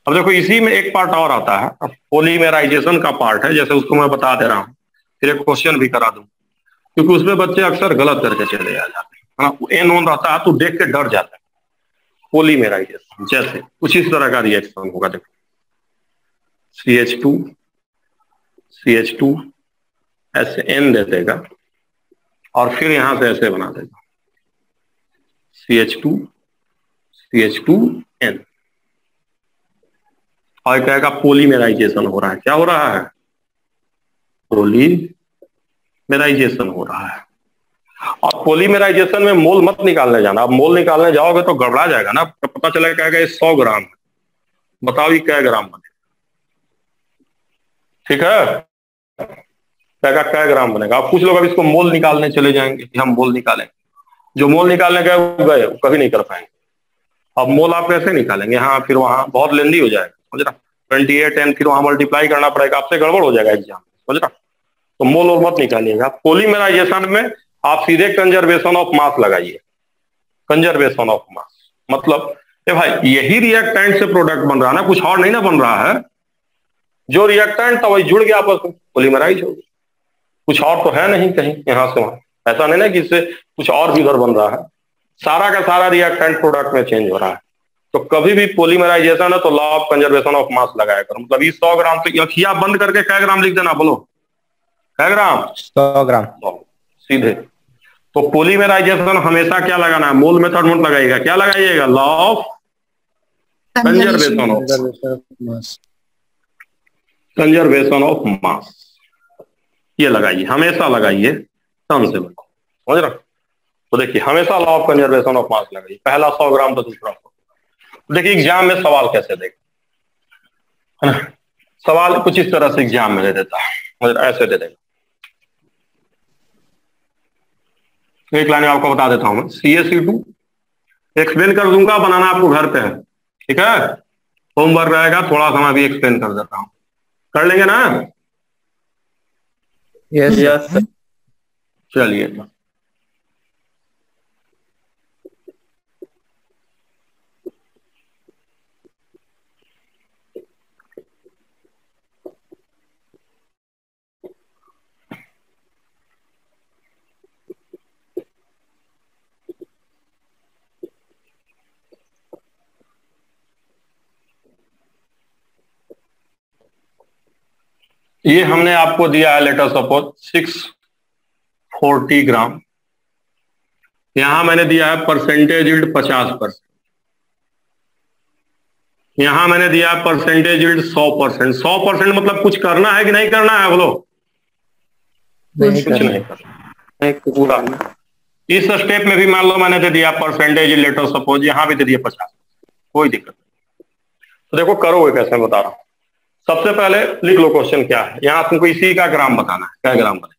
अब देखो इसी में एक पार्ट और आता है। अब पोलीमेराइजेशन का पार्ट है जैसे उसको मैं बता दे रहा हूँ। फिर एक क्वेश्चन भी करा दूँ। क्योंकि उसमें बच्चे अक्सर गलत करके चले आ जाते एन ऑन रहता है तो देख के डर जाता है। पोलीमेराइजेशन जैसे, कुछ इस तरह का रिएक्शन होगा, देखो। C H two C H two ऐसे एन दे देगा, और फिर यहाँ से ऐसे बना देगा। C H two C H two N और कहेगा पोलीमेराइजेशन हो रहा है। क्या हो रहा है? पोलीमेराइजेशन हो रहा है। और पोलीमेराइजेशन में मोल मत निकालने जाना। अब मोल निकालने जाओगे तो गड़बड़ा जाएगा ना तो पता चलेगा कहेगा ये सौ ग्राम बताओ ये क्या ग्राम बने ठीक है? कहेगा क्या ग्राम बनेगा? अब कुछ लोग अब इसको मोल निकालने चले जाएँगे कि हम मोल निकालेंगे। जो मोल निकालने गए गए, वो कभी नहीं कर पाएँगे। अब मोल आप कैसे निकालेंगे? हाँ फिर वहाँ बहुत लेंदी हो जाएगा, समझ रहा ट्वेंटी एट एन फिर वहाँ मल्टीप्लाई करना पड़ेगा, आपसे गड़बड़ हो जाएगा एग्ज़ाम समझ रहा तो मोल और मत निकालिएगा। पोलीमराइजेशन में आप सीधे कंजर्वेशन ऑफ़ मास लगाइए। कंजर्वेशन ऑफ़ मास मतलब ए भाई यही रिएक्टेंट से प्रोडक्ट बन रहा है ना कुछ और नहीं ना बन रहा है। जो रिएक्टेंट था वही जुड़ गया आपस में पोलीमराइज हो गया। कुछ और तो है नहीं कहीं यहाँ से वहाँ। ऐसा नहीं ना कि इससे कुछ और भी उधर बन रहा है। सारा का सारा रिएक्टेंट प्रोडक्ट में चेंज हो रहा है। तो कभी भी पोलीमराइजेशन है तो law of conservation of mass लगाया करो। मतलब इस सौ ग्राम से अखिया बंद करके कै ग्राम लिख देना बोलो। कै ग्राम? सौ ग्राम। सीधे। तो पोलीमराइजेशन हमेशा क्या लगाना है? मोल मेथड मत लगाइएगा। क्या लगाइएगा? Law of conservation of conservation of mass ये लगाइए, हमेशा लगाइए सन से बनो समझ रहा तो देखिए, हमेशा law of conservation of mass लगाइए। पहला सौ ग्राम तो दूसरा देखिए एग्ज़ाम में सवाल कैसे ना? सवाल कुछ इस तरह से एग्ज़ाम में दे देता है। ऐसे दे देगा। एक लाइन आपको बता देता हूँ मैं। C S C two explain कर दूँगा बनाना आपको घर पे है। ठीक है? होमवर्क रहेगा थोड़ा सा मैं भी एक्सप्लेन कर देता हूँ। कर लेंगे ना? यस यस चलिए। ये हमने आपको दिया है letter suppose six forty gram. यहाँ मैंने दिया है परसेंटेज इल्ड पचास परसेंट यहाँ मैंने दिया है परसेंटेज इल्ड सौ परसेंट सौ परसेंट मतलब कुछ करना है कि नहीं करना है बोलो? नहीं कुछ नहीं करना पूरा इस स्टेप में भी मान लो मैंने दे दिया परसेंटेज लेटर सपोज़ यहाँ भी दे दिया पचास। कोई दिक्कत नहीं। तो देखो करोगे कैसे बता रहा हूँ। सबसे पहले लिख लो क्वेश्चन क्या है? यहाँ तुमको इसी का ग्राम बताना है। क्या ग्राम बने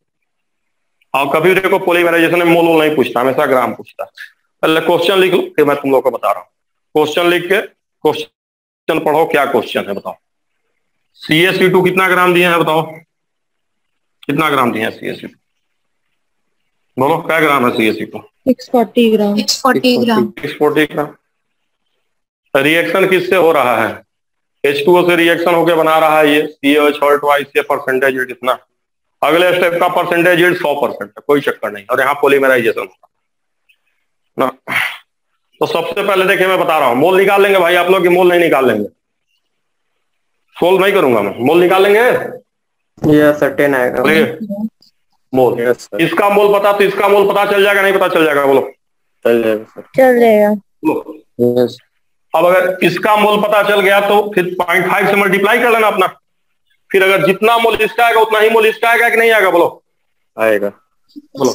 और कभी देखो पोलीमराइजेशन में मोल वोल नहीं पूछता हमेशा ग्राम पूछता पहले क्वेश्चन लिख लो फिर मैं तुम लोग को बता रहा हूँ। क्वेश्चन लिख के क्वेश्चन पढ़ो क्या क्वेश्चन है बताओ। सी एस सी टू कितना ग्राम दिए हैं बताओ? कितना ग्राम दिए हैं सी एस टू बोलो क्या ग्राम है C S C two 640 gram 640 gram six forty gram reaction किससे हो रहा है? एच टू ओ से रिएक्शन होके बना रहा है ये। सी एच हॉल्ट वाइस ये परसेंटेज यील्ड कितना अगले स्टेप का परसेंटेज यील्ड सौ परसेंट है कोई चक्कर नहीं। और यहाँ पोलीमराइजेशन होगा। ना। तो सबसे पहले देखिए मैं बता रहा हूँ। मोल निकाल लेंगे भाई आप लोग मोल नहीं निकाल लेंगे। सोल्व नहीं करूँगा मैं। मोल निकाल लेंगे? आएगा मोल। यस सर इसका मोल पता तो इसका मोल पता चल जाएगा नहीं पता चल जाएगा बोलो। चल जाएगा सर चल जाएगा। अब अगर इसका मोल पता चल गया तो फिर पॉइंट फाइव से मल्टीप्लाई कर लेना अपना। फिर अगर जितना मोल इसका आएगा उतना ही मोल इसका आएगा कि नहीं आएगा? बोलो। आएगा। बोलो।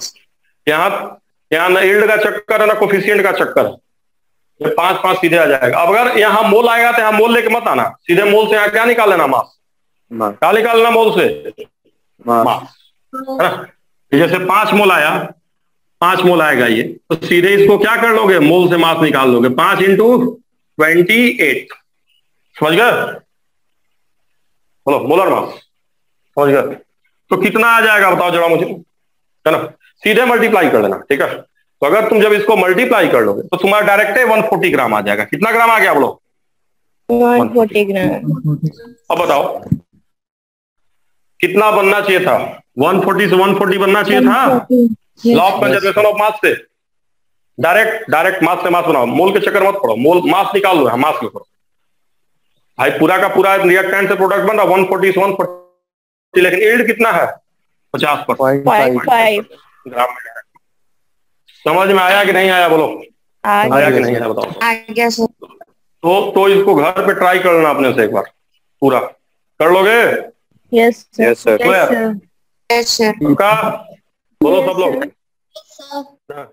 यहाँ यहाँ ना यील्ड का चक्कर है ना कोफिशियंट का चक्कर है। पाँच पाँच सीधे आ जाएगा। अब अगर यहाँ मोल आएगा तो यहाँ मोल लेके मत आना। सीधे मोल से यहाँ क्या निकाल लेना? मास क्या निकाल लेना मोल से? मास मास है ना? जैसे पाँच मोल आया पाँच मोल आएगा ये तो सीधे इसको क्या कर लोगे? मोल से मास निकाल लोगे। पाँच इंटू ट्वेंटी एट। समझ गए? बोलो मोलर मास समझ गए? तो कितना आ जाएगा बताओ जरा मुझे। है ना? सीधे मल्टीप्लाई कर लेना ठीक है? तो अगर तुम जब इसको मल्टीप्लाई कर लोगे तो तुम्हारा डायरेक्ट वन फोर्टी ग्राम आ जाएगा। कितना ग्राम आ गया बोलो? ग्राम। अब बताओ। कितना बनना चाहिए था? 140 से 140 बनना चाहिए था? Law of conservation of mass से। डायरेक्ट डायरेक्ट मास से मास बनाओ। मोल के चक्कर मत पड़ो। मोल मास निकाल लो मास में करो भाई पूरा का पूरा रिएक्टेंट से प्रोडक्ट बन रहा 140 से 140 लेकिन यील्ड कितना है? 50 परसेंट। ग्राम समझ में आया कि नहीं आया? बोलो। आया कि नहीं आया? बताओ। आ गया सर तो तो इसको घर पे ट्राई कर लेना अपने से एक बार। पूरा। कर लोगे? यस सर यस सर तो यस सर उनका बोलो सब लोग। सर।